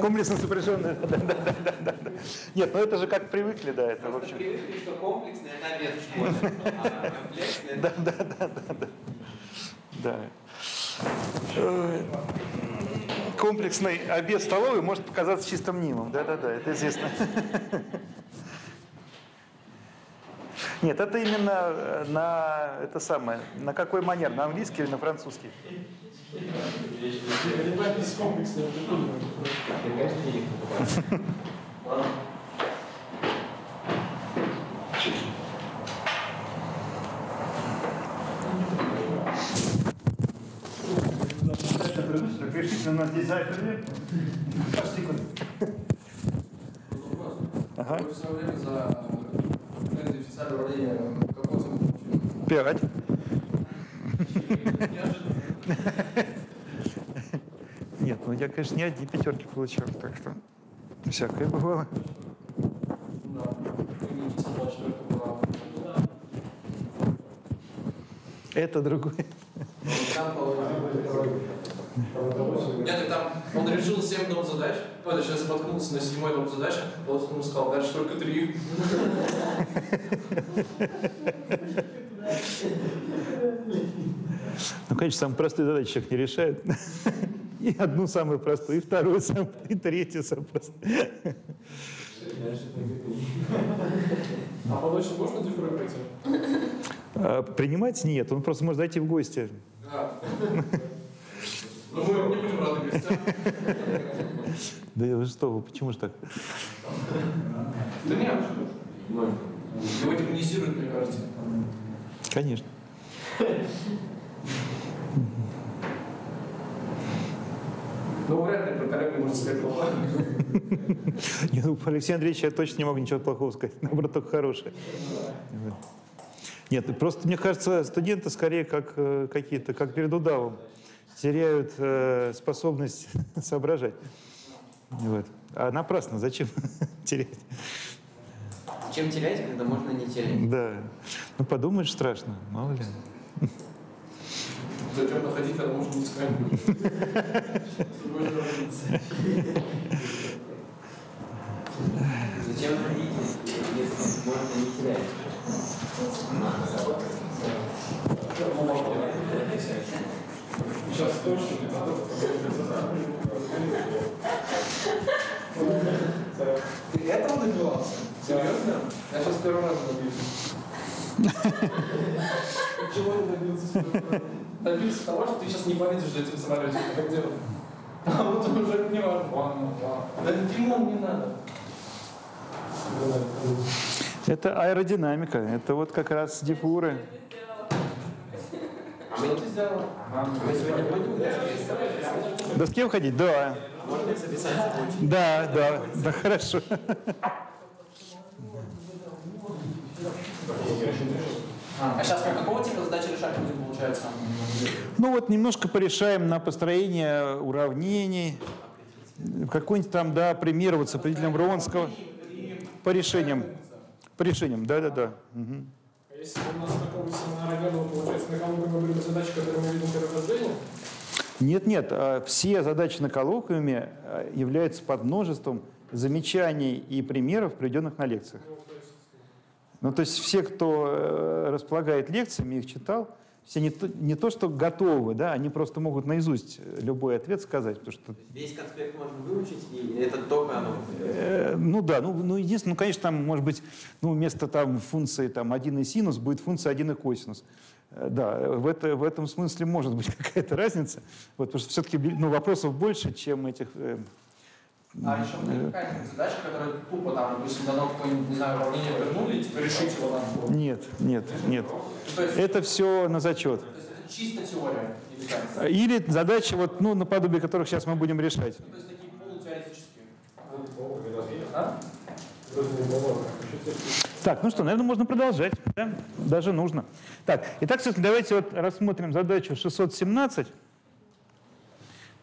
комплексно сопряженные, да, да, да, да, да, да. Нет, ну это же как привыкли, да, это в общем. Привыкли, что комплексные это обед в школе, а Да, да, да, да, да. Да. Комплексный обед в столовой может показаться чисто мнимым. Да, да, да, это известно. Нет, это именно э, на это самое, на какой манер, на английский или на французский? Комплексные Решительно нас здесь заперли. Ага. Вы в свое время за уравнение получили? Пять. Нет, ну я, конечно, не одни пятерки получал, так что всякое бывало. Это другое. Нет, там он решил 7 дом задач, ой, сейчас споткнулся на седьмой дом задач, вот он сказал, дальше только три. Ну, конечно, самые простые задачи человек не решает. И одну самую простую, и вторую самую, и третью самую простую. А по ночи можно дифференцировать? А принимать нет, он просто может зайти в гости. Но мы не будем рады гостям. Да вы что, вы почему же так? Да нет. Ну, Его демонизируют, мне кажется. Конечно. Ну, вряд ли про коллегу можно сказать плохо. Не, ну, про Алексея Андреевича я точно не могу ничего плохого сказать, наоборот, только хорошее. Нет, просто мне кажется, студенты скорее как э, какие-то, как перед удавом, теряют э, способность соображать. Вот. А напрасно, зачем терять? Чем терять, когда можно не терять? Да. Ну, подумаешь, страшно, мало ли. Зачем находить, когда можно не. Зачем ходить, если можно не терять? Сейчас точно. Ты этого добивался? Серьезно? Я сейчас первый раз добился. Чего ты добился? Добился того, что ты сейчас не полетишь за этим самолетом. Как делать? А вот уже не важно. Да Димон, не надо. Это аэродинамика, это вот как раз дифуры. Сделал? Мы сегодня будем В доске уходить? Да. Можно записать очень. Да, да, да, хорошо. А сейчас мы какого типа задачи решать будем, получается? Ну вот немножко порешаем на построение уравнений, какой-нибудь там, да, пример вот с определением Вронского. По решениям. По решениям, да-да-да. Мгм. А Если у нас такого было, получается, на кого мы были задачи, которые мы видим при рождении? Нет, нет, а, все задачи на коллоквиуме а, являются подмножеством замечаний и примеров, приведенных на лекциях. Ну, то есть все, кто э, располагает лекциями, их читал, все не то, не то, что готовы, да, они просто могут наизусть любой ответ сказать, потому что Весь конспект можно выучить, и это только оно. Э, Ну да, ну, ну единственное, ну, конечно, там может быть, ну вместо там функции там 1 и синус будет функция 1 и косинус. Э, Да, в, это, в этом смысле может быть какая-то разница, вот, потому что все-таки ну, вопросов больше, чем этих... э, А еще какая-нибудь задача, которая тупо там, допустим, дано какое-нибудь, не знаю, уравнение вернули, и типа решить его надо было. Нет, нет, нет. Есть, Это все на зачет. то есть это чисто теория, или как? Или задачи, вот, ну, наподобие которых сейчас мы будем решать. То есть такие полутеоретические. Так, ну что, наверное, можно продолжать. Да? Даже нужно. Так, итак, собственно, давайте вот рассмотрим задачу 617.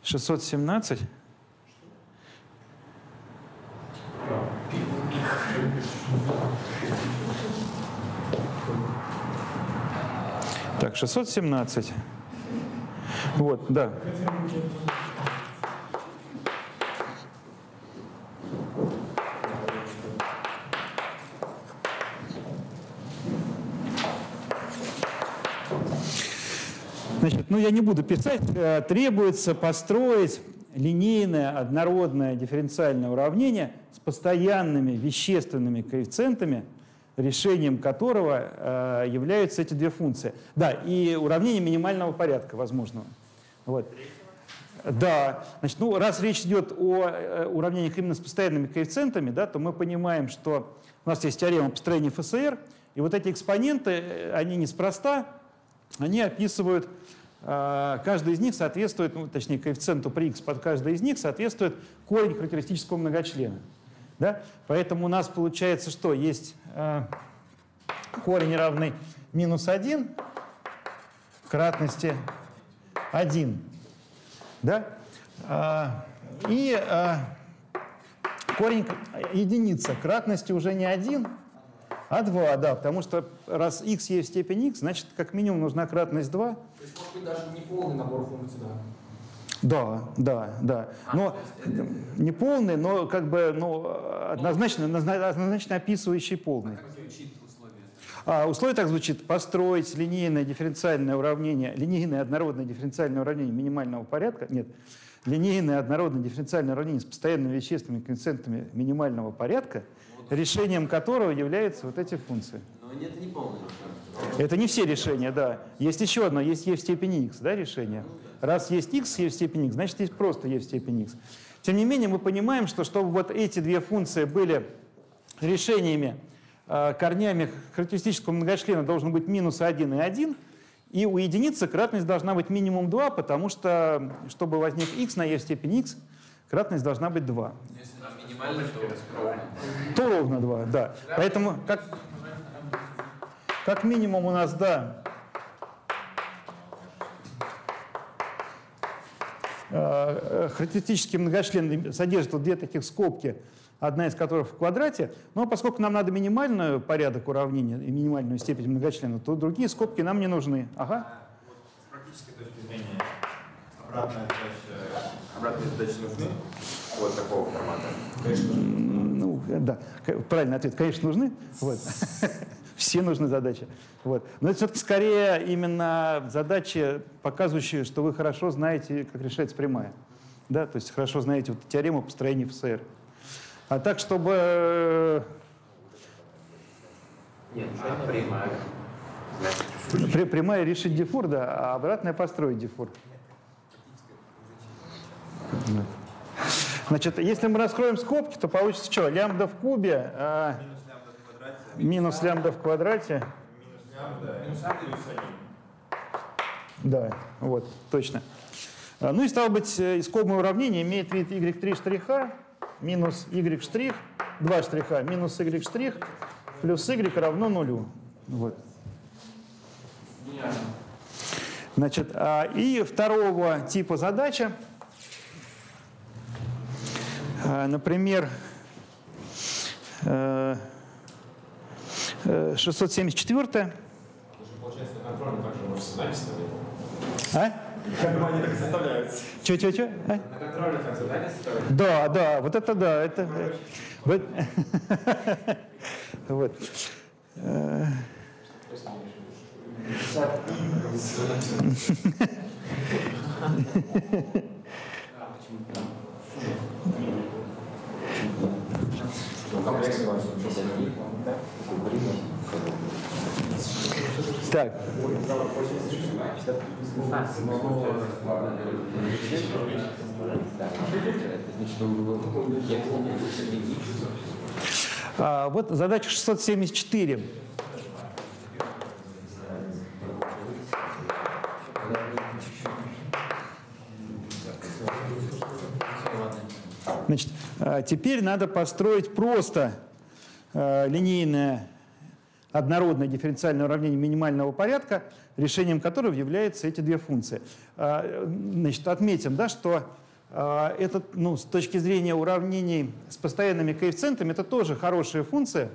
617. Так, 617. Вот, да. Значит, ну я не буду писать. Э, Требуется построить линейное однородное дифференциальное уравнение с постоянными вещественными коэффициентами, решением которого э, являются эти две функции. Да, и уравнение минимального порядка возможного. Вот. Да, значит, ну раз речь идет о э, уравнениях именно с постоянными коэффициентами, да, то мы понимаем, что у нас есть теорема построения ФСР, и вот эти экспоненты, э, они неспроста, они описывают, э, каждый из них соответствует, ну, точнее, коэффициенту при x под каждый из них соответствует корень характеристического многочлена. Да? Поэтому у нас получается, что есть э, корень равный минус 1 в кратности 1. Да? А, и а, корень к- единица кратности уже не 1, а 2, да, потому что раз x есть в степени x, значит, как минимум нужна кратность 2. То есть, может быть, даже не полный набор функций, да? Да, да, да. Но не полный, но как бы ну, однозначно, однозначно описывающий полный. Звучит условие? А условие так звучит. Построить линейное дифференциальное уравнение, линейное однородное дифференциальное уравнение минимального порядка, нет, линейное однородное дифференциальное уравнение с постоянными вещественными коэффициентами минимального порядка, решением которого являются вот эти функции. Но это не полный. Это не все решения, да. Есть еще одно, есть e в степени x, да, решение. Раз есть x, в степени x, значит есть просто e в степени x. Тем не менее, мы понимаем, что чтобы вот эти две функции были решениями, э, корнями характеристического многочлена должен быть минус 1 и 1, и у единицы кратность должна быть минимум 2, потому что, чтобы возник x на e в степени x, кратность должна быть 2. Если там минимально, то ровно. То ровно 2, да. Поэтому как, как минимум у нас, да, э, э, характеристический многочлен содержит вот две таких скобки, одна из которых в квадрате, но поскольку нам надо минимальный порядок уравнения и минимальную степень многочлена, то другие скобки нам не нужны. Ага. С практической точки зрения обратная задача, обратные задачи нужны вот такого формата. М, Ну, э, да, правильный ответ, конечно, нужны. Вот. Все нужны задачи. Вот. Но это все-таки скорее именно задачи, показывающие, что вы хорошо знаете, как решается прямая. Да? То есть хорошо знаете вот теорему построения ФСР. А так, чтобы... э, Нет, а прямая. пр- Прямая решить дифур, да, а обратная построить дифур. Значит, если мы раскроем скобки, то получится что? Лямбда в кубе а, Минус лямбда в квадрате. минус лямбда. Минус лямбда. Плюс 1. Да, вот, точно. А, Ну и стало быть, э, искомое уравнение имеет вид y3 штриха минус y штрих, 2 штриха минус y штрих плюс y равно нулю. Вот. Значит, а, и второго типа задача, А, например, э, 674 Даже получается на контроле также можно задание ставить. а? Как бы они так составляются. Че, че, че? А? На контроле так задание ставить. Да, да, вот это да, это... э, вот. Вот. Э, Так, а, вот задача 674. Значит, а, теперь надо построить просто линейное однородное дифференциальное уравнение минимального порядка, решением которого являются эти две функции. А, Значит, отметим, да, что а, это, ну, с точки зрения уравнений с постоянными коэффициентами, это тоже хорошая функция.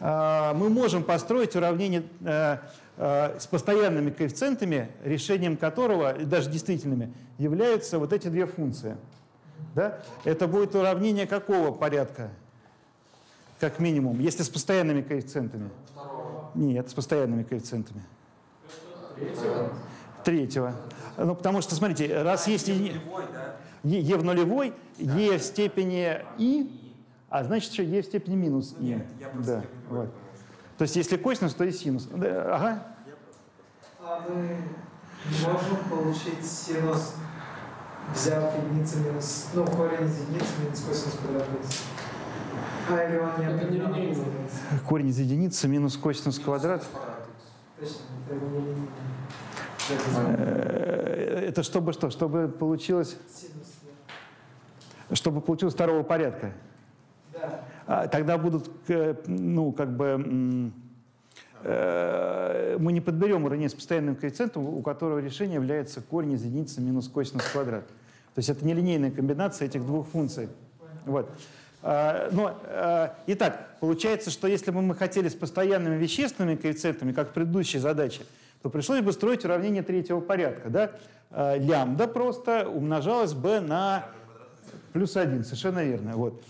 Мы можем построить уравнение э, э, с постоянными коэффициентами, решением которого, даже действительными, являются вот эти две функции. Да? Это будет уравнение какого порядка? Как минимум, если с постоянными коэффициентами. Нет, с постоянными коэффициентами. Третьего. Ну, потому что, смотрите, раз есть еди- е, е в нулевой, е в степени и, а значит еще е в степени минус и. Да, вот. То есть если косинус, то и синус. Да, Ага. А мы можем получить синус, взяв единицу минус, ну, корень из единицы минус косинус квадратный. Корень из единицы минус косинус квадрат. Это. Э, Это чтобы что? Чтобы получилось, чтобы получилось второго порядка. Да. А Тогда будут, э, ну, как бы, э, мы не подберем уравнение с постоянным коэффициентом, у которого решение является корень из единицы минус косинус квадрат. То есть это нелинейная комбинация этих двух функций. Вот. А, Но, а, итак, получается, что если бы мы хотели с постоянными вещественными коэффициентами, как в предыдущей задаче, то пришлось бы строить уравнение третьего порядка. Да? А, Лямбда просто умножалась бы на Плюс один, совершенно верно. Вот.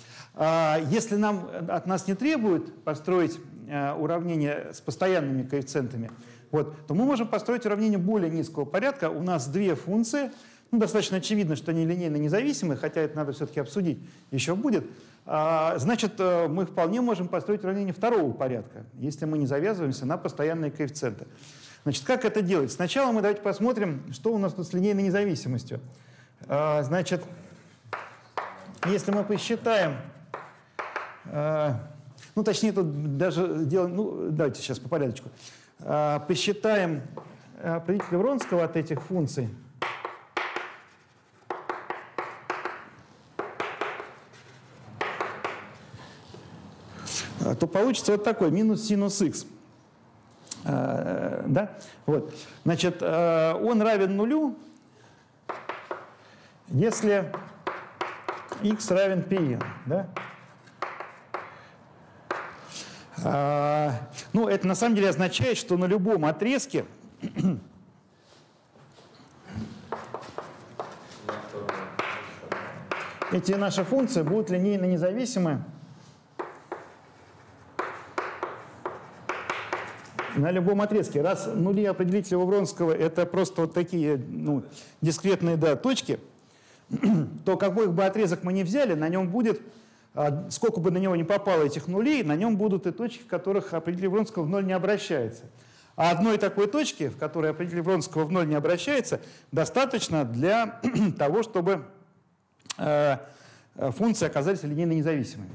Если нам от нас не требуют построить э, уравнение с постоянными коэффициентами, вот, то мы можем построить уравнение более низкого порядка. У нас две функции. Ну, достаточно очевидно, что они линейно независимы, хотя это надо все-таки обсудить, еще будет. А, Значит, э, мы вполне можем построить уравнение второго порядка, если мы не завязываемся на постоянные коэффициенты. Значит, как это делать? Сначала мы давайте посмотрим, что у нас тут с линейной независимостью. А, значит, если мы посчитаем, а, ну, точнее, тут даже делаем, ну, давайте сейчас по порядочку. Посчитаем определитель Вронского от этих функций. То получится вот такой, минус синус х. Да? Вот. Значит, он равен нулю, если x равен πn. Да? А, ну, это на самом деле означает, что на любом отрезке эти наши функции будут линейно независимы на любом отрезке. Раз нули определителя Вронского — это просто вот такие ну, дискретные да, точки, то какой бы отрезок мы ни взяли, на нем будет, а, сколько бы на него не попало этих нулей, на нем будут и точки, в которых определитель Вронского в ноль не обращается. А одной такой точки, в которой определитель Вронского в ноль не обращается, достаточно для того, чтобы э, функции оказались линейно независимыми.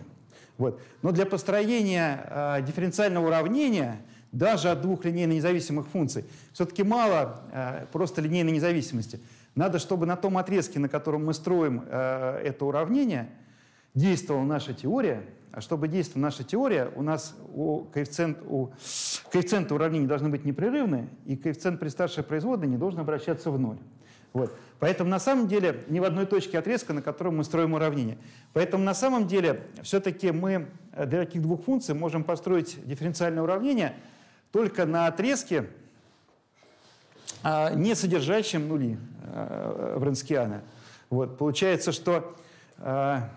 Вот. Но для построения э, дифференциального уравнения – даже от двух линейно независимых функций. Все-таки мало э, просто линейной независимости. Надо, чтобы на том отрезке, на котором мы строим э, это уравнение, действовала наша теория, а чтобы действовала наша теория, у нас у коэффициент, у коэффициенты уравнений должны быть непрерывны, и коэффициент при старшей производной не должен обращаться в ноль. Вот. Поэтому на самом деле ни в одной точке отрезка, на котором мы строим уравнение. Поэтому на самом деле все-таки мы для таких двух функций можем построить дифференциальное уравнение – только на отрезке, а, не содержащем нули а, Вронскиана. Вот, получается, что... А,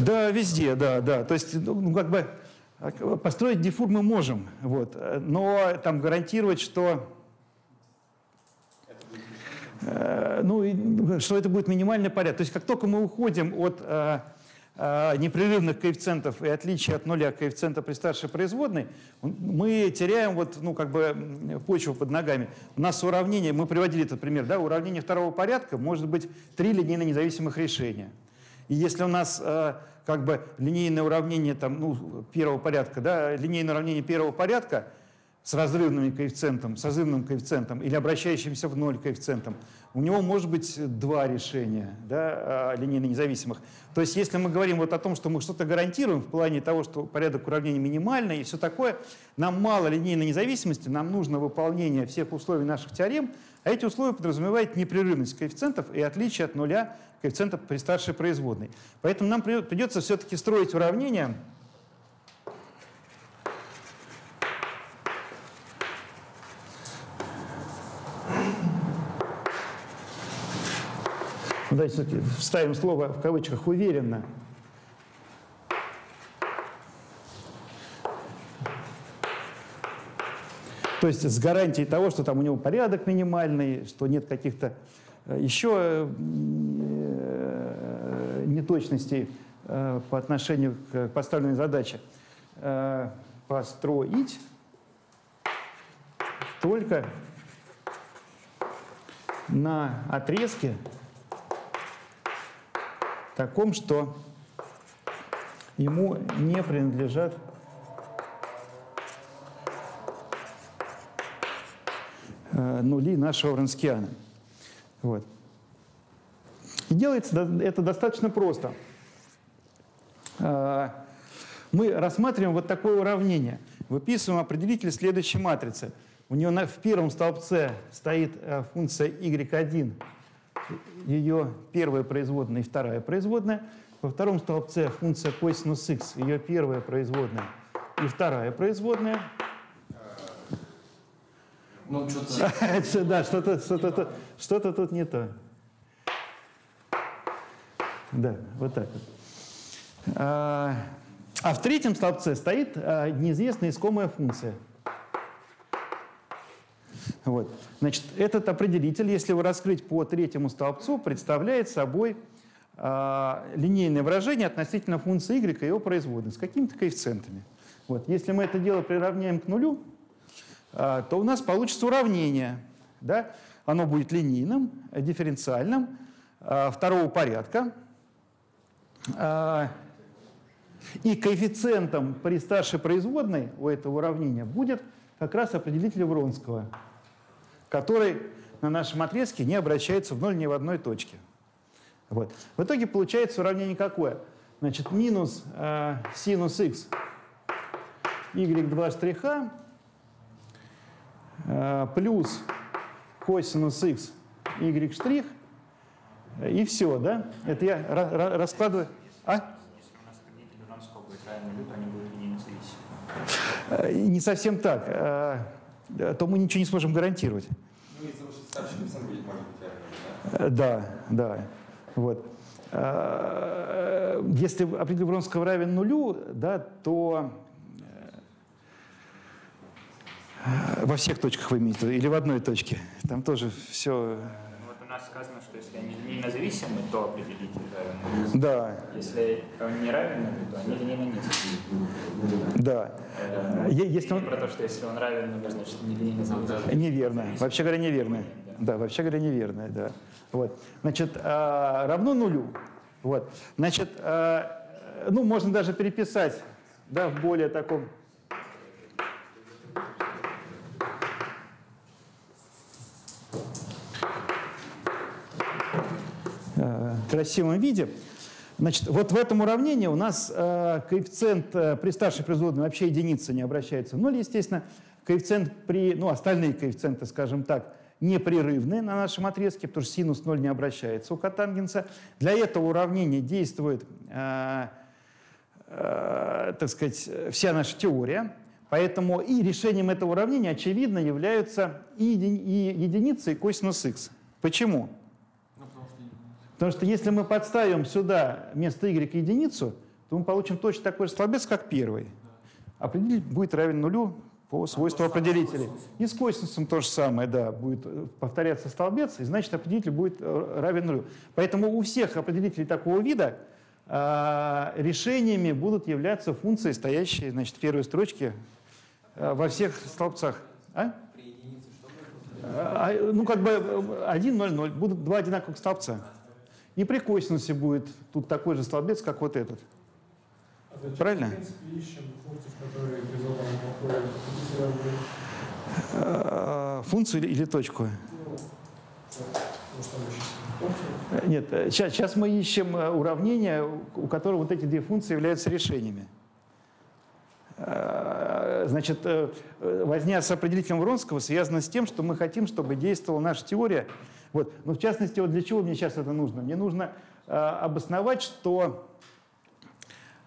да, везде, да, да. То есть, ну, как бы построить дифур мы можем, вот, но там гарантировать, что ну, что это будет минимальный порядок. То есть как только мы уходим от Э, непрерывных коэффициентов и отличия от нуля коэффициента при старшей производной, мы теряем вот, ну, как бы почву под ногами. У нас уравнение, мы приводили этот пример, да, уравнение второго порядка может быть три линейно независимых решения. И если у нас э, как бы линейное уравнение там, ну, первого порядка, да, линейное уравнение первого порядка – с разрывным коэффициентом, с разрывным коэффициентом или обращающимся в ноль коэффициентом, у него может быть два решения да, а, линейно независимых. То есть если мы говорим вот о том, что мы что-то гарантируем в плане того, что порядок уравнений минимальный и все такое, нам мало линейной независимости, нам нужно выполнение всех условий наших теорем, а эти условия подразумевают непрерывность коэффициентов и отличие от нуля коэффициента при старшей производной. Поэтому нам придется все-таки строить уравнения, давайте вставим слово в кавычках «уверенно». То есть с гарантией того, что там у него порядок минимальный, что нет каких-то э, еще э, неточностей э, по отношению к поставленной задаче. Построить только на отрезке таком, что ему не принадлежат э, нули нашего Вронскиана. Вот. И делается это достаточно просто. Э, мы рассматриваем вот такое уравнение. Выписываем определитель следующей матрицы. У нее в первом столбце стоит э, функция y1 ее первая производная и вторая производная. Во втором столбце функция косинус x, ее первая производная и вторая производная. Ну, что-то... Да, что-то что тут, что тут не то. Да, вот так вот. А, а в третьем столбце стоит а, неизвестная искомая функция – вот. Значит, этот определитель, если его раскрыть по третьему столбцу, представляет собой э, линейное выражение относительно функции y и его производной с какими-то коэффициентами. Вот. Если мы это дело приравняем к нулю, а, то у нас получится уравнение. Да? Оно будет линейным, э, дифференциальным, а, второго порядка. А, И коэффициентом при старшей производной у этого уравнения будет как раз определитель Вронского, который на нашем отрезке не обращается в ноль ни в одной точке. Вот. В итоге получается уравнение какое? Значит, минус э, синус x y2 штриха э, плюс косинус x y штрих и все, да? Это я ра- ра- раскладываю. А? Будет они будут. Э, Не совсем так. Э, То мы ничего не сможем гарантировать. Ну, из-за может быть, да? Э, Да, да. Вот. Э, Если определитель Вронского равен нулю, да, то во всех точках вы имеете, или в одной точке. Там тоже все. Нас сказано, что если они линейно зависимы, то определитель равен. Да, Если он не равен то они линейно независимы. да. Е- Если он... про то, что если он равен значит не линейно. Неверно. Вообще говоря, неверно. Да, вообще говоря, неверно, да. Вот. Значит, а, равно нулю. Вот. Значит, а, ну, можно даже переписать, да, в более таком красивом виде. Значит, вот в этом уравнении у нас э, коэффициент э, при старшей производной вообще единица не обращается в ноль, естественно. Коэффициент при, ну, остальные коэффициенты, скажем так, непрерывные на нашем отрезке, потому что синус 0 не обращается у котангенса. Для этого уравнения действует, э, э, так сказать, вся наша теория. Поэтому и решением этого уравнения, очевидно, являются и, еди- и единица, и косинус х. Почему? Потому что если мы подставим сюда вместо y единицу, то мы получим точно такой же столбец, как первый. Определитель будет равен нулю по свойству определителей. И с косинусом то же самое, да, будет э, повторяться столбец, и значит определитель будет э, равен нулю. Поэтому у всех определителей такого вида а, решениями будут являться функции, стоящие значит, в первой строчке э, во всех столбцах. А? А, Ну, как бы э, 1, 0, 0. Будут два одинаковых столбца. И при косинусе будет тут такой же столбец, как вот этот. А зачем, Правильно? В принципе, ищем функцию, образованы находят Э, Функцию или, или точку? Э, Нет, сейчас, сейчас мы ищем э, уравнение, у которого вот эти две функции являются решениями. Э, Значит, э, э, возня с определителем Вронского связана с тем, что мы хотим, чтобы действовала наша теория. Вот. Но в частности, вот для чего мне сейчас это нужно? Мне нужно э, обосновать, что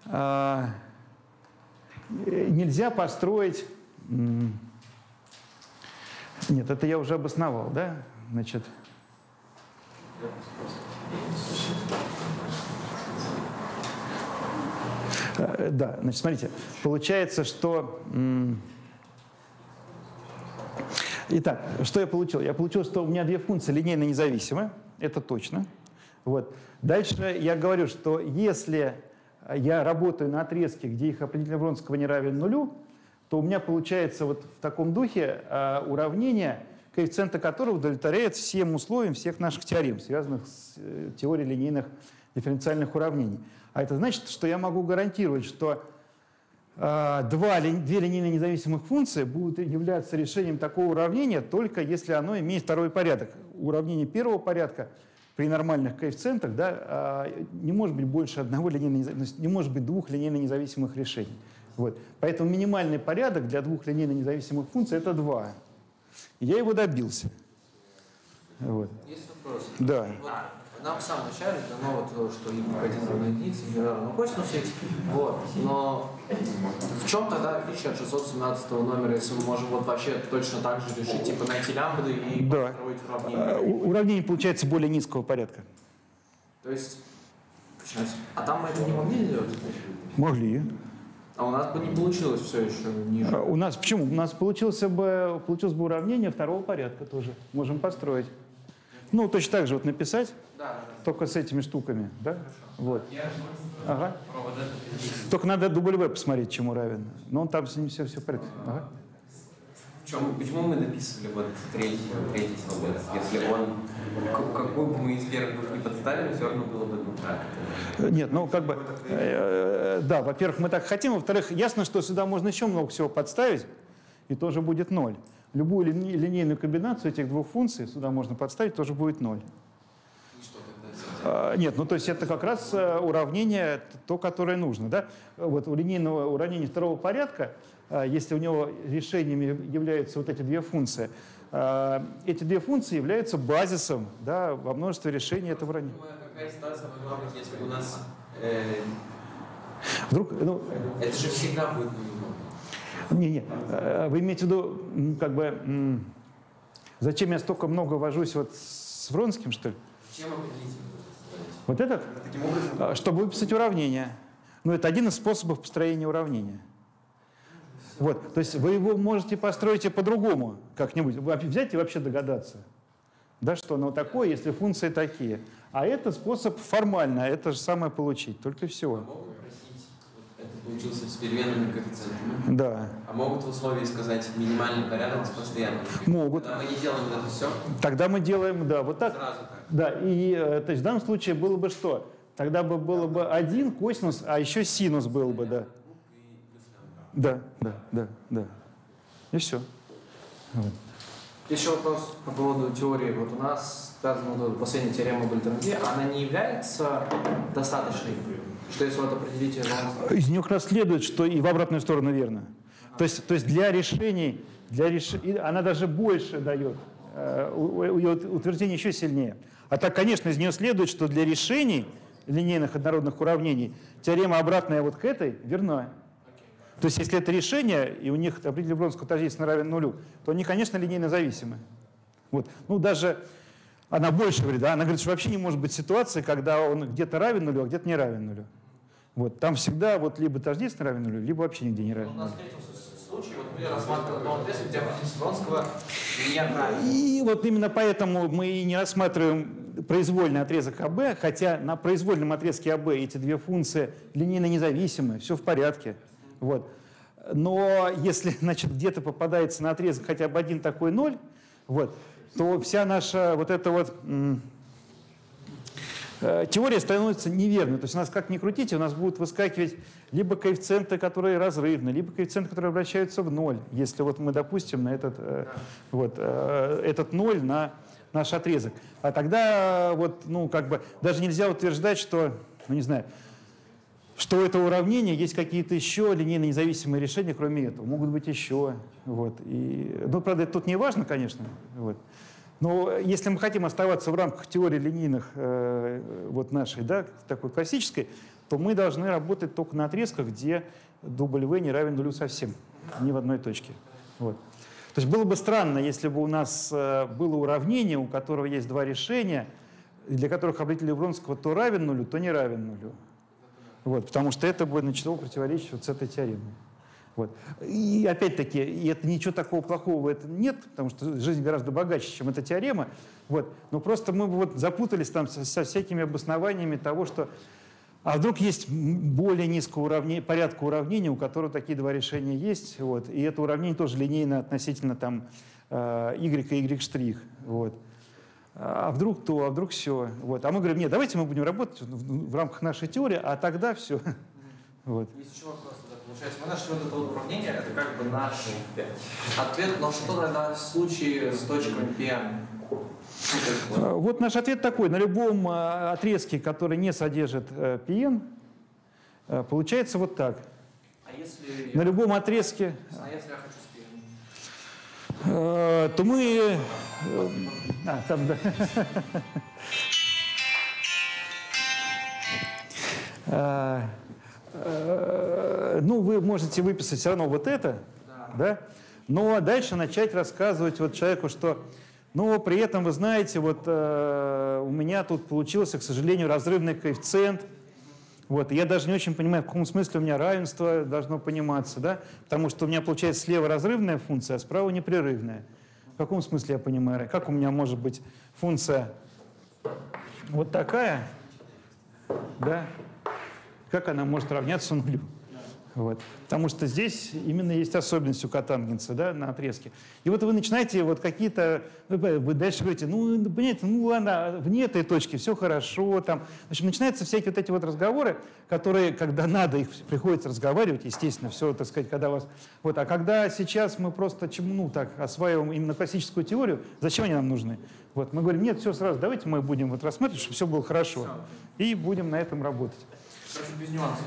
э, нельзя построить... Нет, это я уже обосновал, да? Значит, Э, Да, значит, смотрите, получается, что... Итак, что я получил? Я получил, что у меня две функции линейно независимы, это точно. Вот. Дальше я говорю, что если я работаю на отрезке, где их определитель Вронского не равен нулю, то у меня получается вот в таком духе э, уравнение, коэффициента которого удовлетворяет всем условиям всех наших теорем, связанных с э, теорией линейных дифференциальных уравнений. А это значит, что я могу гарантировать, что два, ли- две линейно независимых функции будут являться решением такого уравнения, только если оно имеет второй порядок. Уравнение первого порядка при нормальных коэффициентах да, э, не может быть больше одного линейно, не может быть двух линейно независимых решений. Вот. Поэтому минимальный порядок для двух линейно независимых функций это 2. Я его добился. Вот. Есть вопрос. Да. Вот нам в самом начале дано вот, то, что y1 равно единице, y равно косинус. Вот. Но в чем тогда отличие от 617 номера, если мы можем вот вообще точно так же решить, типа найти лямбды и Да. построить А, уравнение? у- Уравнение получается более низкого порядка. То есть, сейчас. а там мы это не могли сделать? Могли. А у нас бы не получилось все еще ниже. А У нас почему? У нас получился бы, получилось бы уравнение второго порядка тоже. Можем построить. Ну, точно так же вот написать, Да, только с этими штуками, да? Вот. Ага. Только надо W посмотреть, чему равен. Но он там с ним все, все в порядке. Ага. В чем, почему мы написывали вот третий, третий столбец? Если он, какую бы мы из первых не подставили, все равно было бы ну, так. Нет, ну как бы, э, э, да, во-первых, мы так хотим, во-вторых, ясно, что сюда можно еще много всего подставить, и тоже будет ноль. Любую лини- линейную комбинацию этих двух функций сюда можно подставить, тоже будет ноль. А, Нет, ну то есть это как раз э, уравнение, то, которое нужно. Да? Вот у линейного уравнения второго порядка, а, если у него решениями являются вот эти две функции, а, эти две функции являются базисом да, во множестве решений этого уравнения. Какая ситуация могла быть, если у нас... э, Вдруг, ну, это же всегда будет Не, не. Э, Вы имеете в виду, как бы, зачем я столько много вожусь вот с Вронским, что ли? Чем определить? Вот этот? Таким образом, А, Чтобы выписать уравнение. Ну, это один из способов построения уравнения. Вот, то есть вы его можете построить и по-другому как-нибудь. Взять и вообще догадаться, да, что оно такое, если функции такие. А это способ формально, это же самое получить, только всего. Могут просить, вот это получился с переменными коэффициентами, Да, а могут в условии сказать минимальный порядок с постоянным. могут. Когда мы не делаем это все, Тогда мы делаем, да, вот так. сразу так. Да, и э, то есть в данном случае было бы что? Тогда бы было бы один косинус, а еще синус был бы, да. Да, да, да, да. И все. Еще вопрос по поводу теории. Вот у нас вот эта последняя теорема Бальтернге, она не является достаточной, что если вот определите Из нее как раз следует, что и в обратную сторону верно. То есть, то есть для решений, для реш... она даже больше дает, э, ее утверждение еще сильнее. А так, конечно, из нее следует, что для решений линейных однородных уравнений теорема обратная вот к этой верна. То есть если это решение, и у них определитель Вронского тождественно равен нулю, то они, конечно, линейно зависимы. Вот. Ну, даже она больше говорит, да, она говорит, что вообще не может быть ситуации, когда он где-то равен нулю, а где-то не равен нулю. Вот. Там всегда вот либо тождественно равен нулю, либо вообще нигде не У равен нас нулю. встретился случай, вот мы рассматривали новый тест, где определитель Вронского. И вот именно поэтому мы и не рассматриваем произвольный отрезок АБ, хотя на произвольном отрезке АБ эти две функции линейно независимы, все в порядке. Вот. Но если значит, где-то попадается на отрезок хотя бы один такой ноль, вот, то вся наша вот эта вот теория становится неверной. То есть у нас как ни крутите, у нас будут выскакивать либо коэффициенты, которые разрывны, либо коэффициенты, которые обращаются в ноль, если вот мы допустим на этот, э, вот, э, этот ноль на наш отрезок. А тогда вот, ну, как бы даже нельзя утверждать, что, ну, не знаю, что у этого уравнения есть какие-то еще линейно независимые решения, кроме этого. Могут быть еще. Вот. И, ну, правда, это тут не важно, конечно. Вот. Но если мы хотим оставаться в рамках теории линейных э, вот нашей, да, такой классической, то мы должны работать только на отрезках, где W не равен нулю совсем, ни в одной точке. Вот. То есть было бы странно, если бы у нас э, было уравнение, у которого есть два решения, для которых определитель Вронского то равен нулю, то не равен нулю. Вот, потому что это будет начало противоречить вот с этой теоремой. Вот. И опять-таки, и это ничего такого плохого в этом нет, потому что жизнь гораздо богаче, чем эта теорема. Вот. Но просто мы вот запутались там со, со всякими обоснованиями того, что а вдруг есть более низкого уравне, порядка уравнения, у которого такие два решения есть, вот, и это уравнение тоже линейно относительно там э, y и y штрих. Вот. А вдруг то, а вдруг все. Вот. А мы говорим, нет, давайте мы будем работать в, в рамках нашей теории, а тогда все. Есть еще вопрос. Получается, мы нашли вот это вот уравнение, это как бы наш ответ, но что тогда в случае с точками PM? Вот, А, Вот наш ответ такой. На любом а, отрезке, который не содержит э, PN, э, получается вот так. а если, На любом отрезке, а если я хочу с PM? э, то мы... А, там, да. А, э, Ну, вы можете выписать все равно вот это, да? Но дальше начать рассказывать вот человеку, что, ну, при этом, вы знаете, вот э, у меня тут получился, к сожалению, разрывный коэффициент, вот, и я даже не очень понимаю, в каком смысле у меня равенство должно пониматься, да? Потому что у меня получается слева разрывная функция, а справа непрерывная. В каком смысле я понимаю? Как у меня может быть функция вот такая, да? Как она может равняться нулю? Вот. Потому что здесь именно есть особенность у котангенса да, на отрезке. И вот вы начинаете вот какие-то... Вы, вы дальше говорите, ну, понимаете, ну ладно, вне этой точки все хорошо. Там. В общем, начинаются всякие вот эти вот разговоры, которые, когда надо, их приходится разговаривать, естественно, все, так сказать, когда вас... Вот, а когда сейчас мы просто чему, ну, так, осваиваем именно классическую теорию, зачем они нам нужны? Вот, мы говорим, нет, все сразу, давайте мы будем вот рассматривать, чтобы все было хорошо. И будем на этом работать. Короче, без нюансов.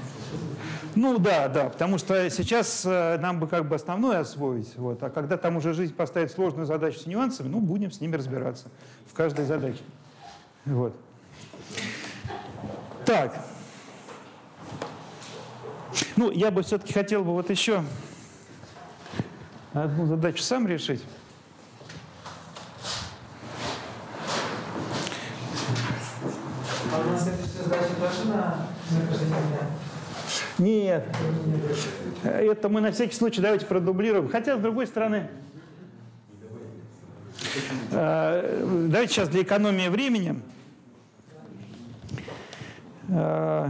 Ну да, да, потому что сейчас э, нам бы как бы основное освоить, вот, а когда там уже жизнь поставит сложную задачу с нюансами, ну будем с ними разбираться в каждой задаче. Вот. Так. Ну, я бы все-таки хотел бы вот еще одну задачу сам решить. А у нас следующая задача тоже на? Нет. Это мы на всякий случай давайте продублируем. Хотя, с другой стороны, э, давайте сейчас для экономии времени э,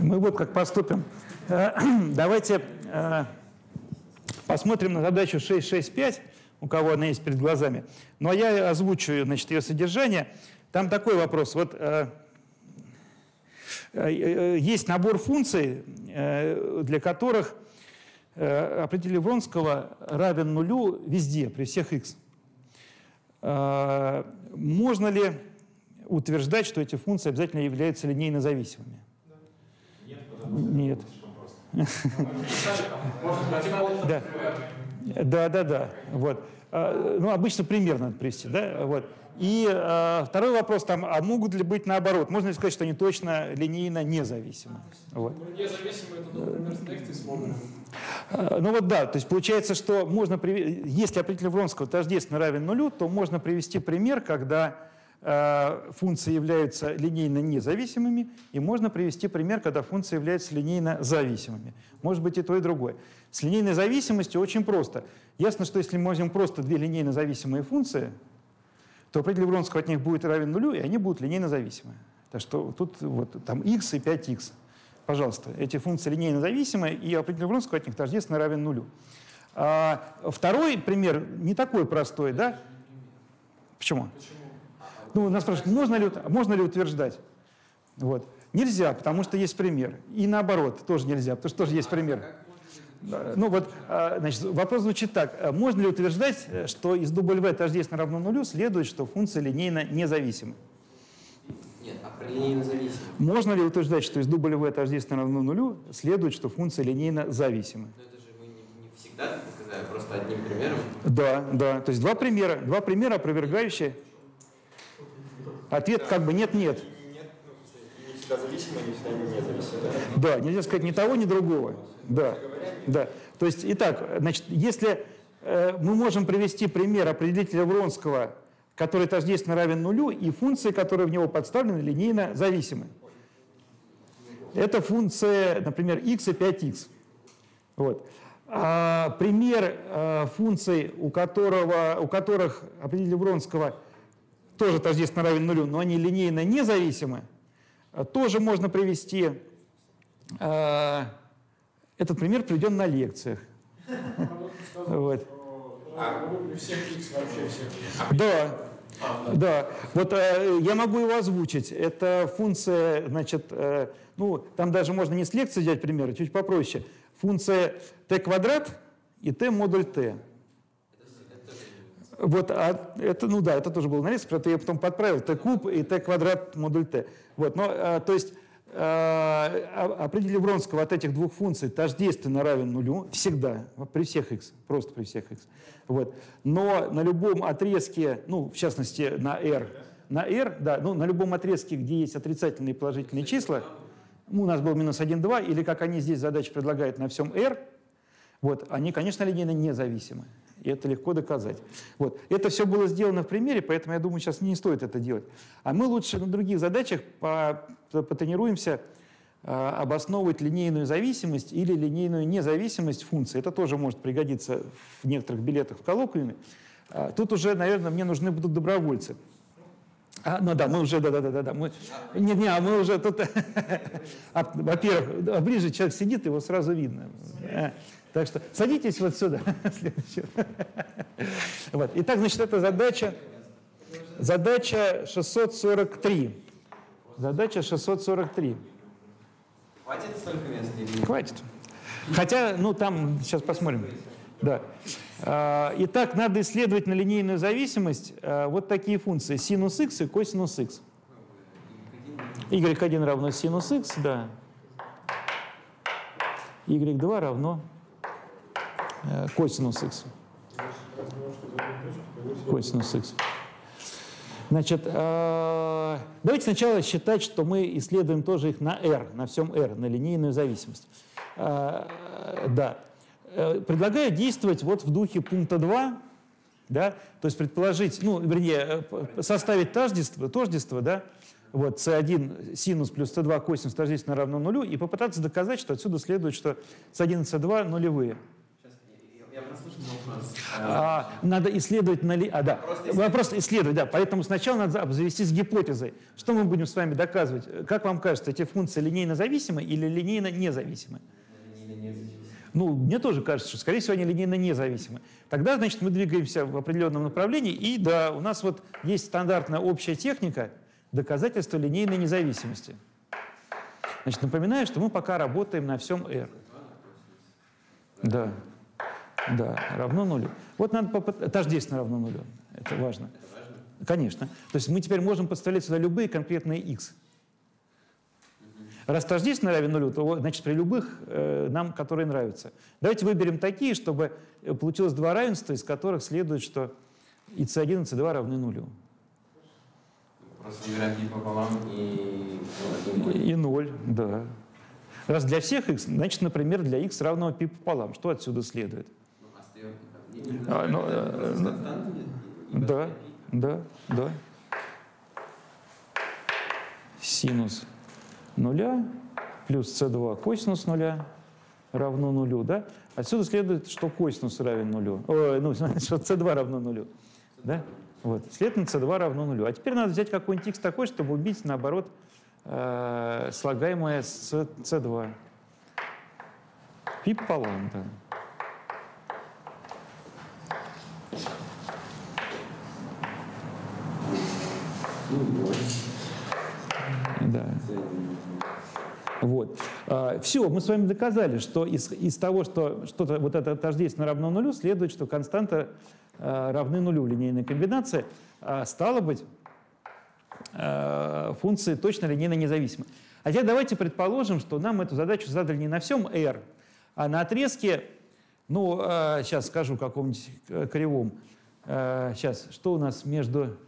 мы вот как поступим. Э, Давайте посмотрим на задачу 665, у кого она есть перед глазами. Ну а я озвучу значит, ее содержание. Там такой вопрос. Вот есть набор функций, э, для которых э, определитель Вронского равен нулю везде, при всех x. Э, Можно ли утверждать, что эти функции обязательно являются линейно зависимыми? Нет. Да. Да, да, да. Вот. А, Ну, обычно пример надо привести, да? Вот. И а, второй вопрос там, а могут ли быть наоборот? Можно ли сказать, что они точно линейно независимы? Вот. Независимо это, например, с модулем. А, Ну вот да, то есть получается, что можно, если определитель Вронского тождественно равен нулю, то можно привести пример, когда э, функции являются линейно независимыми, и можно привести пример, когда функции являются линейно зависимыми. Может быть и то, и другое. С линейной зависимостью очень просто. Ясно, что если мы возьмем просто две линейно зависимые функции, то определитель Вронского от них будет равен нулю, и они будут линейно зависимы. Так что тут вот там x и 5x. Пожалуйста, эти функции линейно зависимы, и определитель Вронского от них тождественно равен нулю. А, второй пример не такой простой, да? Почему? Ну, нас спрашивают, можно ли, можно ли утверждать? Вот. Нельзя, потому что есть пример. И наоборот, тоже нельзя, потому что тоже есть пример. Ну вот, а, значит, вопрос звучит так. Можно ли утверждать, э, что из W тождественно равно нулю следует, что функция линейно независима? Нет, а про линейно зависимый. Можно ли утверждать, что из W тождественно равно нулю следует, что функция линейно зависима? Но это же мы не, не всегда так просто одним примером. Да, да. То есть два примера, два примера опровергающие. Ответ как бы нет-нет. Нет, не всегда зависимо, не всегда независимо. Да, нельзя сказать ни того, ни другого. Да, да. То есть, итак, значит, если э, мы можем привести пример определителя Вронского, который тождественно равен нулю, и функции, которые в него подставлены, линейно зависимы. Это функция, например, x и 5x. Вот. А пример э, функций, у, которого, у которых определитель Вронского тоже тождественно равен нулю, но они линейно независимы, э, тоже можно привести. Э, Этот пример приведен на лекциях. Вот. У всех X вообще всех. Да, да. Вот э, я могу его озвучить. Это функция, значит, э, ну, там даже можно не с лекции взять пример, а чуть попроще. Функция t квадрат и t модуль t. Вот, а это, ну да, это тоже было на лекции, правда, я потом подправил t куб и t квадрат модуль t. Вот, но, э, то есть, э, а- определитель Вронского от этих двух функций тождественно равен нулю всегда, при всех x, просто при всех x. Вот. Но на любом отрезке, ну, в частности, на r, на r, да, ну, на любом отрезке, где есть отрицательные и положительные числа, ну, у нас был минус 1, 2, или как они здесь задача предлагают на всем r, вот, они, конечно, линейно независимы. И это легко доказать. Вот. Это все было сделано в примере, поэтому я думаю, сейчас не стоит это делать. А мы лучше на других задачах по- потренируемся а, обосновывать линейную зависимость или линейную независимость функции. Это тоже может пригодиться в некоторых билетах в коллоквиуме. А, Тут уже, наверное, мне нужны будут добровольцы. А, ну да, мы уже, да, да, да, да. Мы, не, не, а мы уже тут, а, во-первых, ближе человек сидит, его сразу видно. Так что садитесь вот сюда. Вот. Итак, значит, это задача, задача 643. Задача 643. Хватит столько места? или- Хватит. Хотя, ну там, сейчас посмотрим. Да. А, Итак, надо исследовать на линейную зависимость а, вот такие функции. Синус x и косинус x. y1 равно синус x, да. y2 равно косинус x. Косинус x. Значит, э, давайте сначала считать, что мы исследуем тоже их на R, на всем R, на линейную зависимость. Э, Да. Э, Предлагаю действовать вот в духе пункта 2, да, то есть предположить, ну, вернее, составить тождество, тождество, да, вот c1 синус плюс c2 косинус тождественно равно нулю, и попытаться доказать, что отсюда следует, что c1 и c2 нулевые. Вопрос. А, надо исследовать на ли... А, да. Вопрос исследовать, да. Поэтому сначала надо обзавестись гипотезой. Что мы будем с вами доказывать? Как вам кажется, эти функции линейно зависимы или линейно независимы? Ну, мне тоже кажется, что, скорее всего, они линейно независимы. Тогда, значит, мы двигаемся в определенном направлении, и да, у нас вот есть стандартная общая техника доказательства линейной независимости. Значит, напоминаю, что мы пока работаем на всем R. Да. Да, равно нулю. Вот надо попытаться... Тождественно равно нулю. Это важно. Конечно. То есть мы теперь можем подставлять сюда любые конкретные x. Раз тождественно равен нулю, то значит при любых э, нам, которые нравятся. Давайте выберем такие, чтобы получилось два равенства, из которых следует, что и c1, и c2 равны нулю. Просто выбираем пи пополам и... ну, И ноль, да. Раз для всех x, значит, например, для x равного π пополам. Что отсюда следует? Ну, остаётся- не- не А, ну, э, Да, да, да. Синус нуля плюс c2 косинус нуля равно нулю, да? Отсюда следует, что косинус равен нулю. Ой, ну, что c2 равно нулю, да? Вот, следовательно, c2 равно нулю. А теперь надо взять какой-нибудь x такой, чтобы убить, наоборот, э, слагаемое с c2. Пи пополам, да. Да. Вот. Все, мы с вами доказали, что из, из того, что что-то вот это тождественно равно нулю, следует, что константа а, равны нулю в линейной комбинации. А, Стало быть, а, функции точно линейно независимы. А теперь давайте предположим, что нам эту задачу задали не на всем R, а на отрезке, ну, сейчас скажу каком-нибудь э, кривом. Сейчас, что у нас между...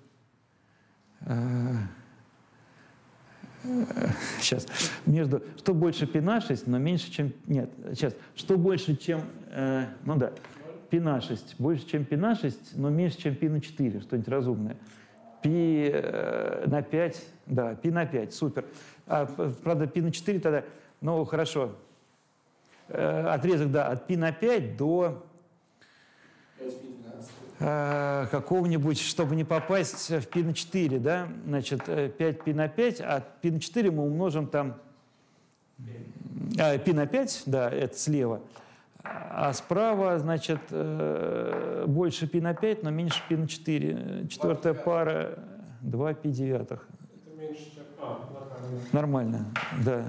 Сейчас. Между что больше пи на 6, но меньше, чем... Нет, сейчас. Что больше, чем... э, ну да. Пи на 6 больше, чем пи на 6, но меньше, чем пи на 4. Что-нибудь разумное. Пи э, на 5. Да, пи на 5. Супер. А, правда, пи на 4 тогда... Ну, хорошо. Э, отрезок, да, от пи на 5 до э, какого-нибудь, чтобы не попасть в пи на 4, да, значит, э, 5 пи на 5, а пи на 4 мы умножим там, а, пи на 5, да, это слева, а справа, значит, э, больше пи на 5, но меньше пи на 4. Четвертая пара 2 пи девятых. Это меньше, чем... А, нормально. Нормально, да.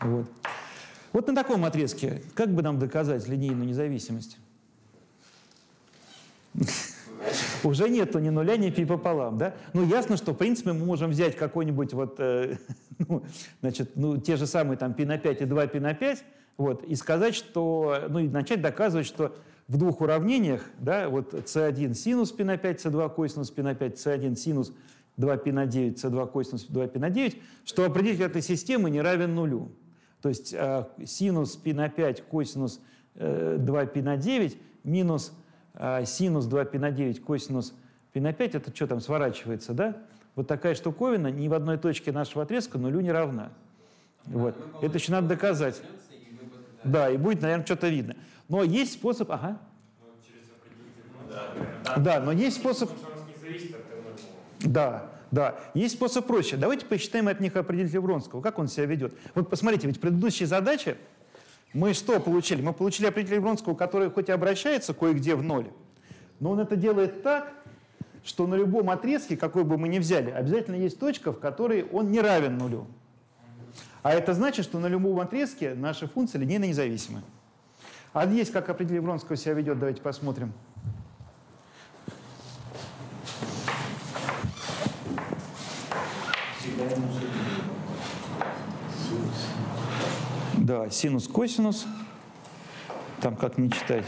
Вот. Вот на таком отрезке, как бы нам доказать линейную независимость? Уже нету ни нуля, ни пи пополам, да? Ну, ясно, что, в принципе, мы можем взять какой-нибудь вот, э, ну, значит, ну, те же самые там пи на 5 и 2 пи на 5, вот, и сказать, что, ну, и начать доказывать, что в двух уравнениях, да, вот c1 синус пи на 5, c2 косинус пи на 5, c1 синус 2 пи на 9, c2 косинус 2 пи на 9, что определитель этой системы не равен нулю. То есть э, синус пи на 5 косинус э, 2 пи на 9 минус э, синус 2 пи на 9 косинус пи на 5, это что там сворачивается, да? Вот такая штуковина ни в одной точке нашего отрезка нулю не равна. Вот. Это еще надо доказать. Да, и будет, наверное, что-то видно. Но есть способ... Ага. Да, но есть способ... Да, да. Есть способ проще. Давайте посчитаем от них определитель Вронского. Как он себя ведет? Вот посмотрите, ведь в предыдущей задаче мы что получили? Мы получили определитель Вронского, который хоть и обращается кое-где в ноль, но он это делает так, что на любом отрезке, какой бы мы ни взяли, обязательно есть точка, в которой он не равен нулю. А это значит, что на любом отрезке наша функция линейно независимая. А здесь как определитель Вронского себя ведет, давайте посмотрим. Всегда один. Да, синус, косинус. Там как не читать.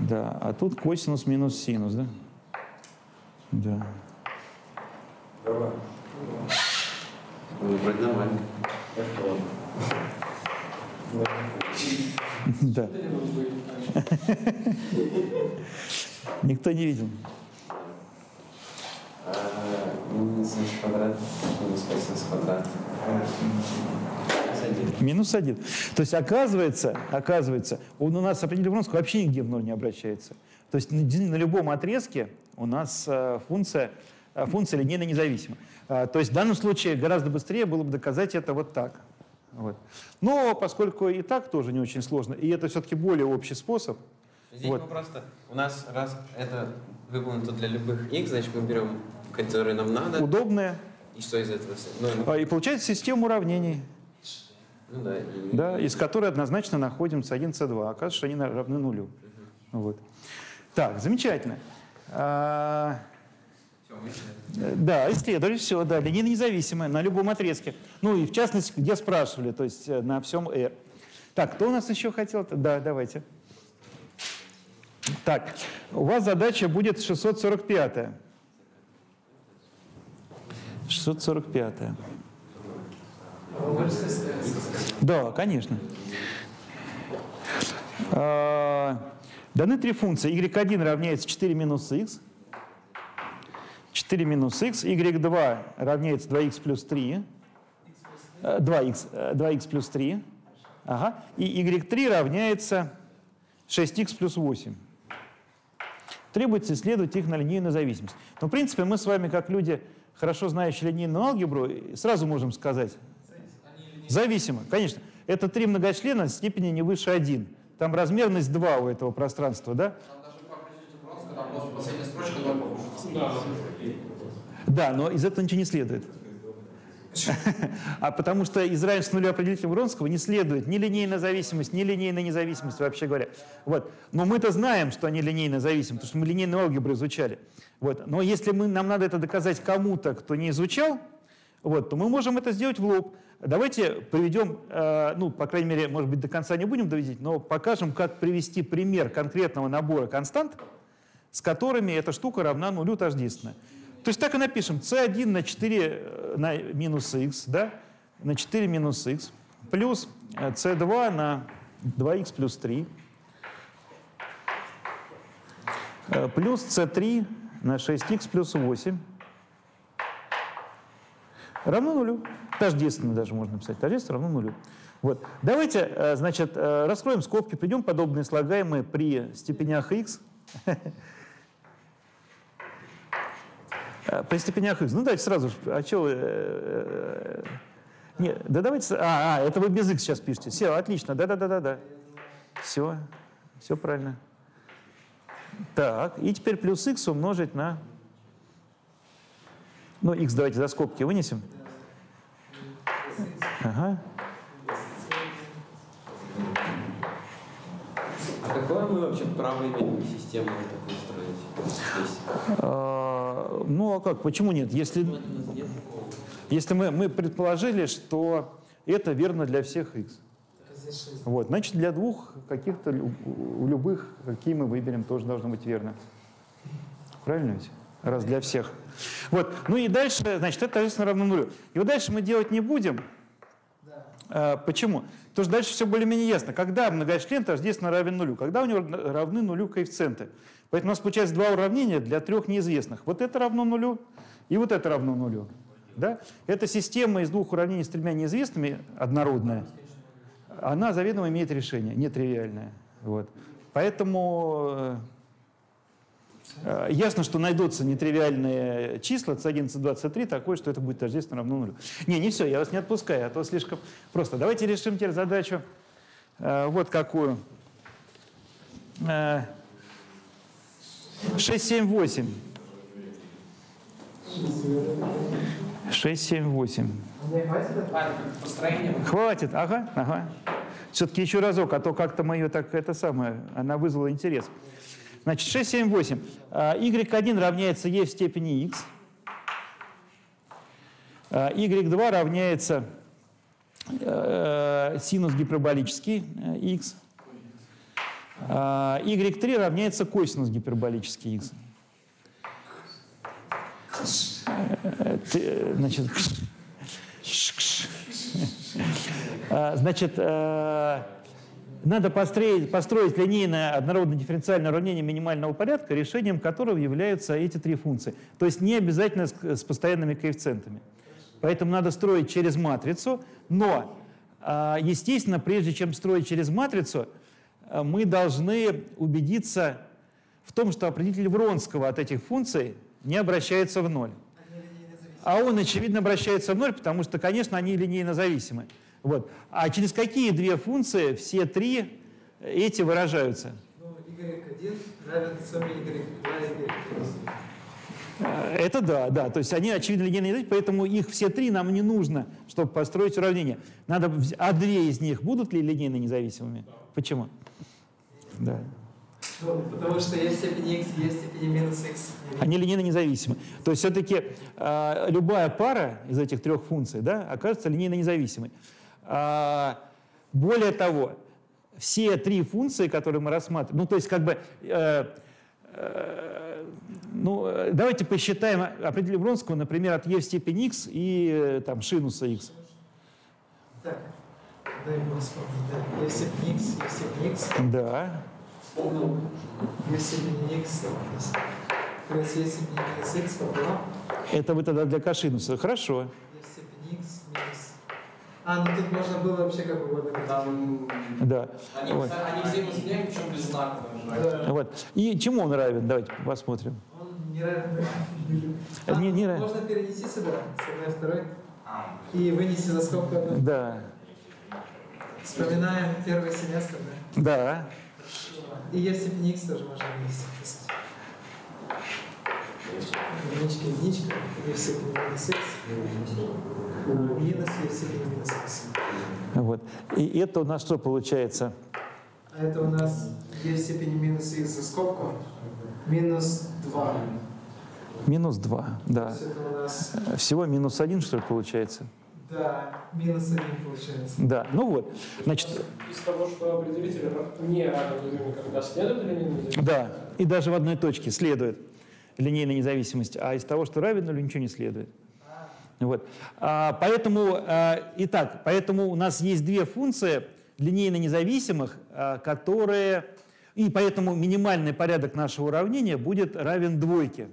Да, а тут косинус минус синус, да? Да. Ну, вроде нормально. Да. Никто не видел. А, Минус квадрат, минус косинус квадрат. Один. Минус один. То есть оказывается, оказывается, он у нас определитель Вронского вообще нигде в ноль не обращается. То есть на, на любом отрезке у нас э, функция, э, функция линейно независима. А, то есть в данном случае гораздо быстрее было бы доказать это вот так. Вот. Но поскольку и так тоже не очень сложно, и это все-таки более общий способ, Здесь Вот. мы просто, у нас раз это выполнено для любых x, значит мы берем, которые нам надо, удобное, и что из этого? Ну, ну, а, и получается система уравнений, ну да, и, да, из которой однозначно находим c1, c2. Оказывается, что они равны нулю. Вот. Так, замечательно. А, Да, исследовали все, да, линейно независимое на любом отрезке. Ну и в частности, где спрашивали, то есть э, на всем R. Так, кто у нас еще хотел? -то? Да, давайте. Так, у вас задача будет 645. -я. 645. -я. Да, конечно. А, Даны три функции. y1 равняется 4 минус x, 4 минус x, y2 равняется 2x плюс 3, э, 2x, э, 2x плюс 3, ага, и y3 равняется 6x плюс 8. Требуется исследовать их на линейную зависимость. Но, в принципе, мы с вами, как люди, хорошо знающие линейную алгебру, сразу можем сказать, зависимо, конечно. Это три многочлена степени не выше 1. Там размерность 2 у этого пространства. Да. Да, но из этого ничего не следует. А потому что из равенства нуля определителя Вронского не следует ни линейная зависимость, ни линейная независимость, вообще говоря. Вот. Но мы-то знаем, что они линейно зависимы, потому что мы линейную алгебру изучали. Вот. Но если мы, нам надо это доказать кому-то, кто не изучал, вот, то мы можем это сделать в лоб. Давайте приведем, э, ну, по крайней мере, может быть, до конца не будем доводить, но покажем, как привести пример конкретного набора констант, с которыми эта штука равна нулю тождественна. То есть так и напишем c1 на 4 э, на минус x, да, на 4 минус x, плюс э, c2 на 2x плюс 3, э, плюс c3 на 6x плюс 8, равно нулю. Тождественно даже можно написать. Тождественно равно нулю. Вот. Давайте, э, значит, э, раскроем скобки, придем подобные слагаемые при степенях x. Э, При степенях x. Ну давайте сразу же. А что? Нет, да давайте. А, а, это вы без x сейчас пишете. Все, отлично. Да-да-да-да-да. Все. Все правильно. Так, и теперь плюс x умножить на... Ну, x давайте за скобки вынесем. Ага. А какое мы вообще право имеем систему такую строить здесь? А, ну, а как? Почему нет? Если, если мы, мы предположили, что это верно для всех x. Вот, значит, для двух каких-то, у любых, какие мы выберем, тоже должно быть верно. Правильно ведь? Раз для всех. Вот. Ну и дальше, значит, это, соответственно, равно нулю. И вот дальше мы делать не будем. А, почему? Потому что дальше все более-менее ясно. Когда многочлен тождественно равен нулю? Когда у него равны нулю коэффициенты? Поэтому у нас получается два уравнения для трех неизвестных. Вот это равно нулю, и вот это равно нулю. Да? Эта система из двух уравнений с тремя неизвестными, однородная, она заведомо имеет решение, нетривиальное. Вот. Поэтому, Э, Ясно, что найдутся нетривиальные числа, c11, 23, такое, что это будет тождественно равно нулю. Не, не все, я вас не отпускаю, а то слишком просто. Давайте решим теперь задачу э, вот какую. Э, 6, 7, 8. 6, 7, 8. Мне хватит. Хватит, ага, ага. Все-таки еще разок, а то как-то мое так это самое, она вызвала интерес. Значит, 6, 7, 8. А, y1 равняется e в степени x. А, y2 равняется э, синус гиперболический э, x. А, y3 равняется косинус гиперболический x. Значит, а, Значит, э, надо построить, построить линейное однородное дифференциальное уравнение минимального порядка, решением которого являются эти три функции. То есть не обязательно с, с постоянными коэффициентами. Поэтому надо строить через матрицу, но, а, естественно, прежде чем строить через матрицу, а, мы должны убедиться в том, что определитель Вронского от этих функций не обращается в ноль. А он, очевидно, обращается в ноль, потому что, конечно, они линейно зависимы. Вот. А через какие две функции все три эти выражаются? Ну, y1 равен сумме y2 и y3. Э, Это да, да. То есть они, очевидно, линейные поэтому их все три нам не нужно, чтобы построить уравнение. Надо, а две из них будут ли линейно независимыми? Почему? Да. Ну, потому что есть степень x, есть степень минус x. Они линейно независимы. То есть все-таки э, любая пара из этих трех функций да, окажется линейно независимой. А, более того, все три функции, которые мы рассматриваем, ну то есть как бы, э, э, ну давайте посчитаем определение Вронского, например, от e в степени x и э, там шинуса x. Так, дай вспомнить. Да. Есть степень x, есть степень x, Да, есть степень x. есть. Плюс есть степень минус x пополам, это вы тогда для кошинуса. Хорошо. есть степень x минус... А, ну тут можно было вообще как угодно. Там Да. они, Вот. они взаимозаменяемы, причем без знака даже. Да. Вот. И чему он равен? Давайте посмотрим. Он не равен. Это не- не равен. Можно перенести сюда, с одной второй, и вынести за скобку одну. Да, Вспоминаем первый семестр, да? да. И есть степень x тоже можно писать. Единичка, единичка, и в степени минус x. Минус и в степени минус. Вот. И это у нас что получается? А это у нас e в степени минус x за скобку. Минус 2. Минус 2, То да. есть это у нас, Всего минус 1, что ли, получается? да, минус 1 получается. Да, ну вот. Значит, Из того, что определитель не равен нулю никогда следует или не да, и даже в одной точке следует линейная независимость, а из того, что равен нулю, ничего не следует. Вот. А, поэтому, а, итак, поэтому у нас есть две функции линейно независимых, а, которые... И поэтому минимальный порядок нашего уравнения будет равен двойке.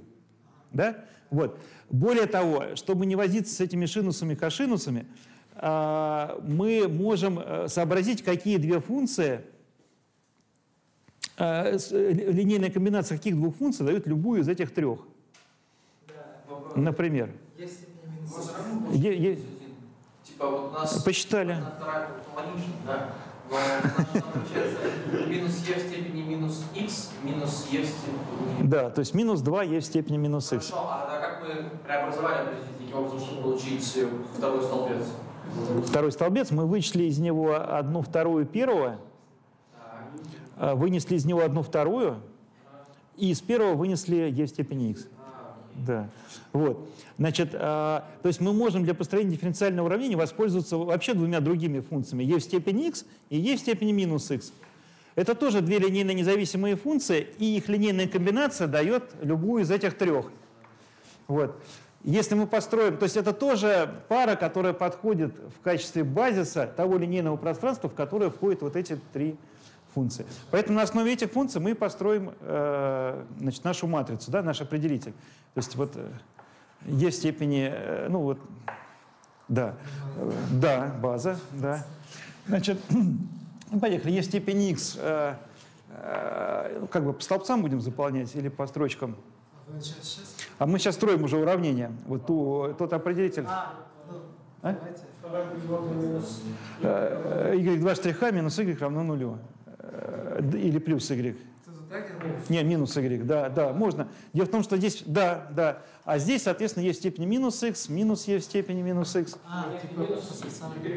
Да? Вот. Более того, чтобы не возиться с этими шинусами кошинусами, мы можем э, сообразить, какие две функции, э, ли- линейная комбинация каких двух функций дает любую из этих трех. Например. Е- е- Типа вот нас... Посчитали. да. Но у нас там получается минус e в степени минус x, минус e в степени... Да, то есть минус 2 есть в степени минус x. Хорошо, а тогда как мы преобразовали таким образом, чтобы получить второй столбец? Второй столбец, мы вычли из него одну вторую первого, а, вынесли из него одну вторую, и из первого вынесли e в степени x. Да. Вот. Значит, а, то есть мы можем для построения дифференциального уравнения воспользоваться вообще двумя другими функциями. e в степени x и e в степени минус x. Это тоже две линейно независимые функции, и их линейная комбинация дает любую из этих трех. Вот. Если мы построим, то есть это тоже пара, которая подходит в качестве базиса того линейного пространства, в которое входят вот эти три функции. Поэтому на основе этих функций мы построим э, значит, нашу матрицу, да, наш определитель. То есть вот э, в степени, э, ну вот, да, э, да, база, да. Значит, поехали, в степени x э, э, как бы по столбцам будем заполнять или по строчкам? Сейчас? А мы сейчас строим уже уравнение. Вот ту, тот определитель. А, ну, А? минус. Э, y2 штриха минус y равно нулю. Э, Или плюс y. Не, минус y, да, да, можно. Дело в том, что здесь, да, да. А здесь, соответственно, есть в степени минус x, минус e в степени минус x. А, типа, Минус по специальному. Y.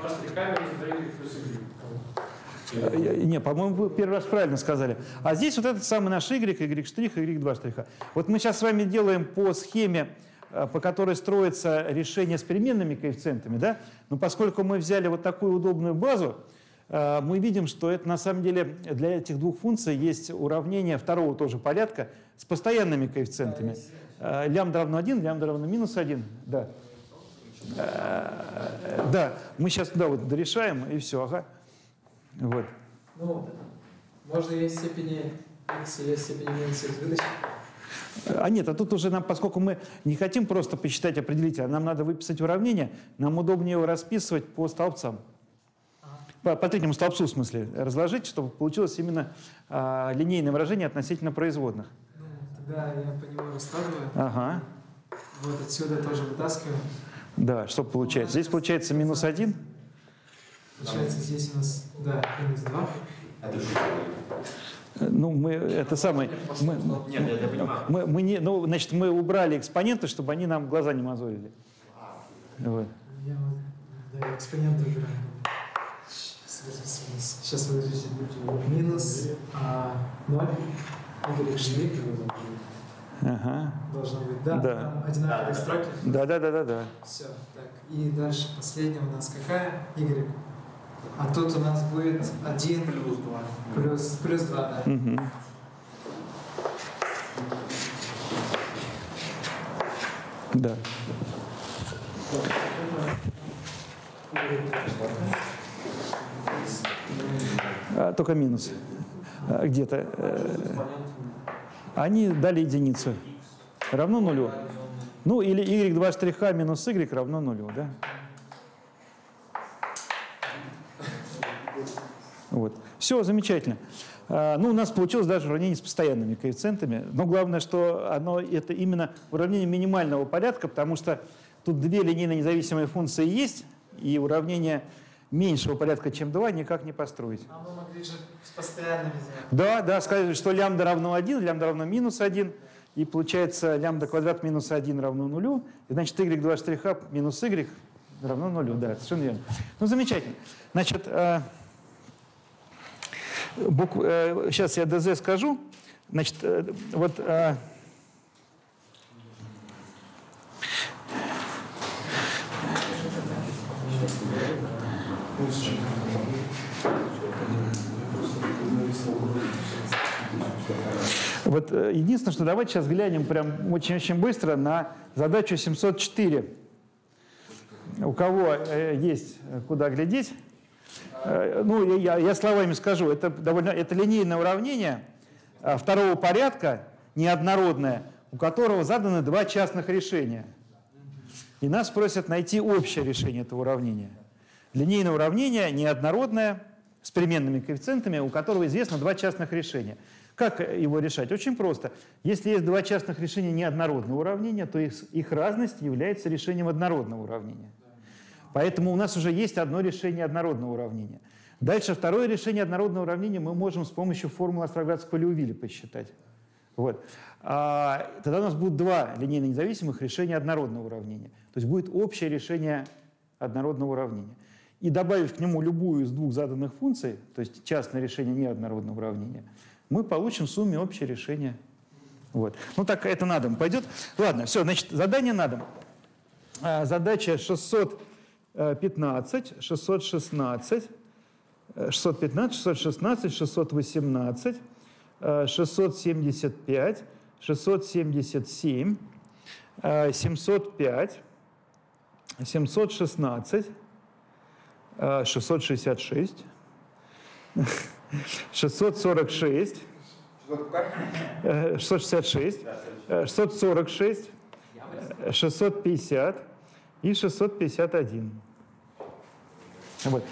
Два штриха минус 2Y плюс Y. Не, по-моему, вы первый раз правильно сказали. А здесь вот этот самый наш y, y штрих и y2 штриха. Вот мы сейчас с вами делаем по схеме, э, по которой строится решение с переменными коэффициентами, да? Но поскольку мы взяли вот такую удобную базу, мы видим, что это на самом деле для этих двух функций есть уравнение второго тоже порядка с постоянными коэффициентами. Э, Лямбда равно 1, лямбда равно минус 1, да. Э, Да, мы сейчас да, вот дорешаем, и все, ага. Вот. Ну, можно есть степени x и есть степени минус x. Вытащить. А нет, а тут уже нам, поскольку мы не хотим просто посчитать определитель, а нам надо выписать уравнение, нам удобнее его расписывать по столбцам. По, по третьему столбцу, в смысле, разложить, чтобы получилось именно а, линейное выражение относительно производных. Ну, тогда я по нему раскладываю. Ага, Вот отсюда тоже вытаскиваю. да, что получается? Здесь получается минус один. Получается, здесь у нас, да, минус 2. Э, Ну, мы это самое. Мы, Нет, я, я понимаю. мы, мы не, ну, значит, мы убрали экспоненты, чтобы они нам глаза не мозолили. Вот. Я вот, да, экспоненты убираю. Сейчас, сейчас подождите. Минус а, 0, y штрих Ага. должно быть. Да, Да. там одинаковые строки. Да, да, да, да, да. Все, так. И дальше последняя у нас какая? Y. А тут у нас будет 1 Плюс 2. плюс, плюс 2, да. Мгм. Да. А, только минус. А, где-то. э, Они дали единицу. Равно нулю. Ну, или y2 штриха минус y равно нулю, да? Вот. Все, замечательно. А, Ну, у нас получилось даже уравнение с постоянными коэффициентами. Но главное, что оно это именно уравнение минимального порядка, потому что тут две линейно независимые функции есть, и уравнение меньшего порядка, чем 2, никак не построить. А мы могли же с постоянными сделать. Да, да, сказали, что лямбда равно 1, лямбда равно минус 1, и получается лямбда квадрат минус 1 равно нулю, и значит y2 штриха минус y равно нулю, да, совершенно верно. Ну, замечательно. Значит, э, букв- э, сейчас я ДЗ скажу. Значит, э, вот... э, Вот э, единственное, что давайте сейчас глянем прям очень-очень быстро на задачу 704. У кого э, есть э, куда глядеть? Ну, я, я словами скажу, это довольно это линейное уравнение второго порядка, неоднородное, у которого заданы два частных решения. И нас просят найти общее решение этого уравнения. Линейное уравнение неоднородное, с переменными коэффициентами, у которого известно два частных решения. Как его решать? Очень просто. Если есть два частных решения неоднородного уравнения, то их, их разность является решением однородного уравнения. Поэтому у нас уже есть одно решение однородного уравнения. Дальше второе решение однородного уравнения мы можем с помощью формулы Остроградского Леувиля посчитать. Вот. А, тогда у нас будут два линейно независимых решения однородного уравнения. То есть будет общее решение однородного уравнения. И добавив к нему любую из двух заданных функций, то есть частное решение неоднородного уравнения, мы получим в сумме общее решение. Вот. Ну так это на дом пойдет. Ладно, все, значит, задание на дом. А, Задача 615, 616, э, 615, 616, 618, э, 675, 677, э, 705, 716, э, 666, 646, э, 666, э, 646, э, 650 и 651. Вот.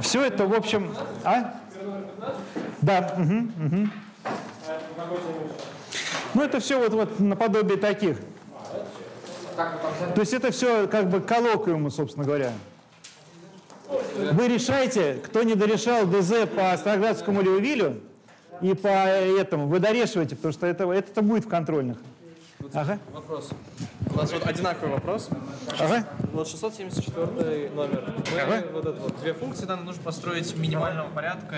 Все это, в общем... А? номер 15, Да. какой теме? Ну, это все вот, вот наподобие таких. То есть это все как бы коллоквиумы, собственно говоря. Вы решаете, кто не дорешал ДЗ по Староградскому Леовилю и по этому, вы дорешиваете, потому что это, это будет в контрольных. Ага. Вопрос. У нас вот одинаковый вопрос. Ага. Вот 674 номер. Мы Ага. вот это вот две функции, нам нужно построить минимального порядка.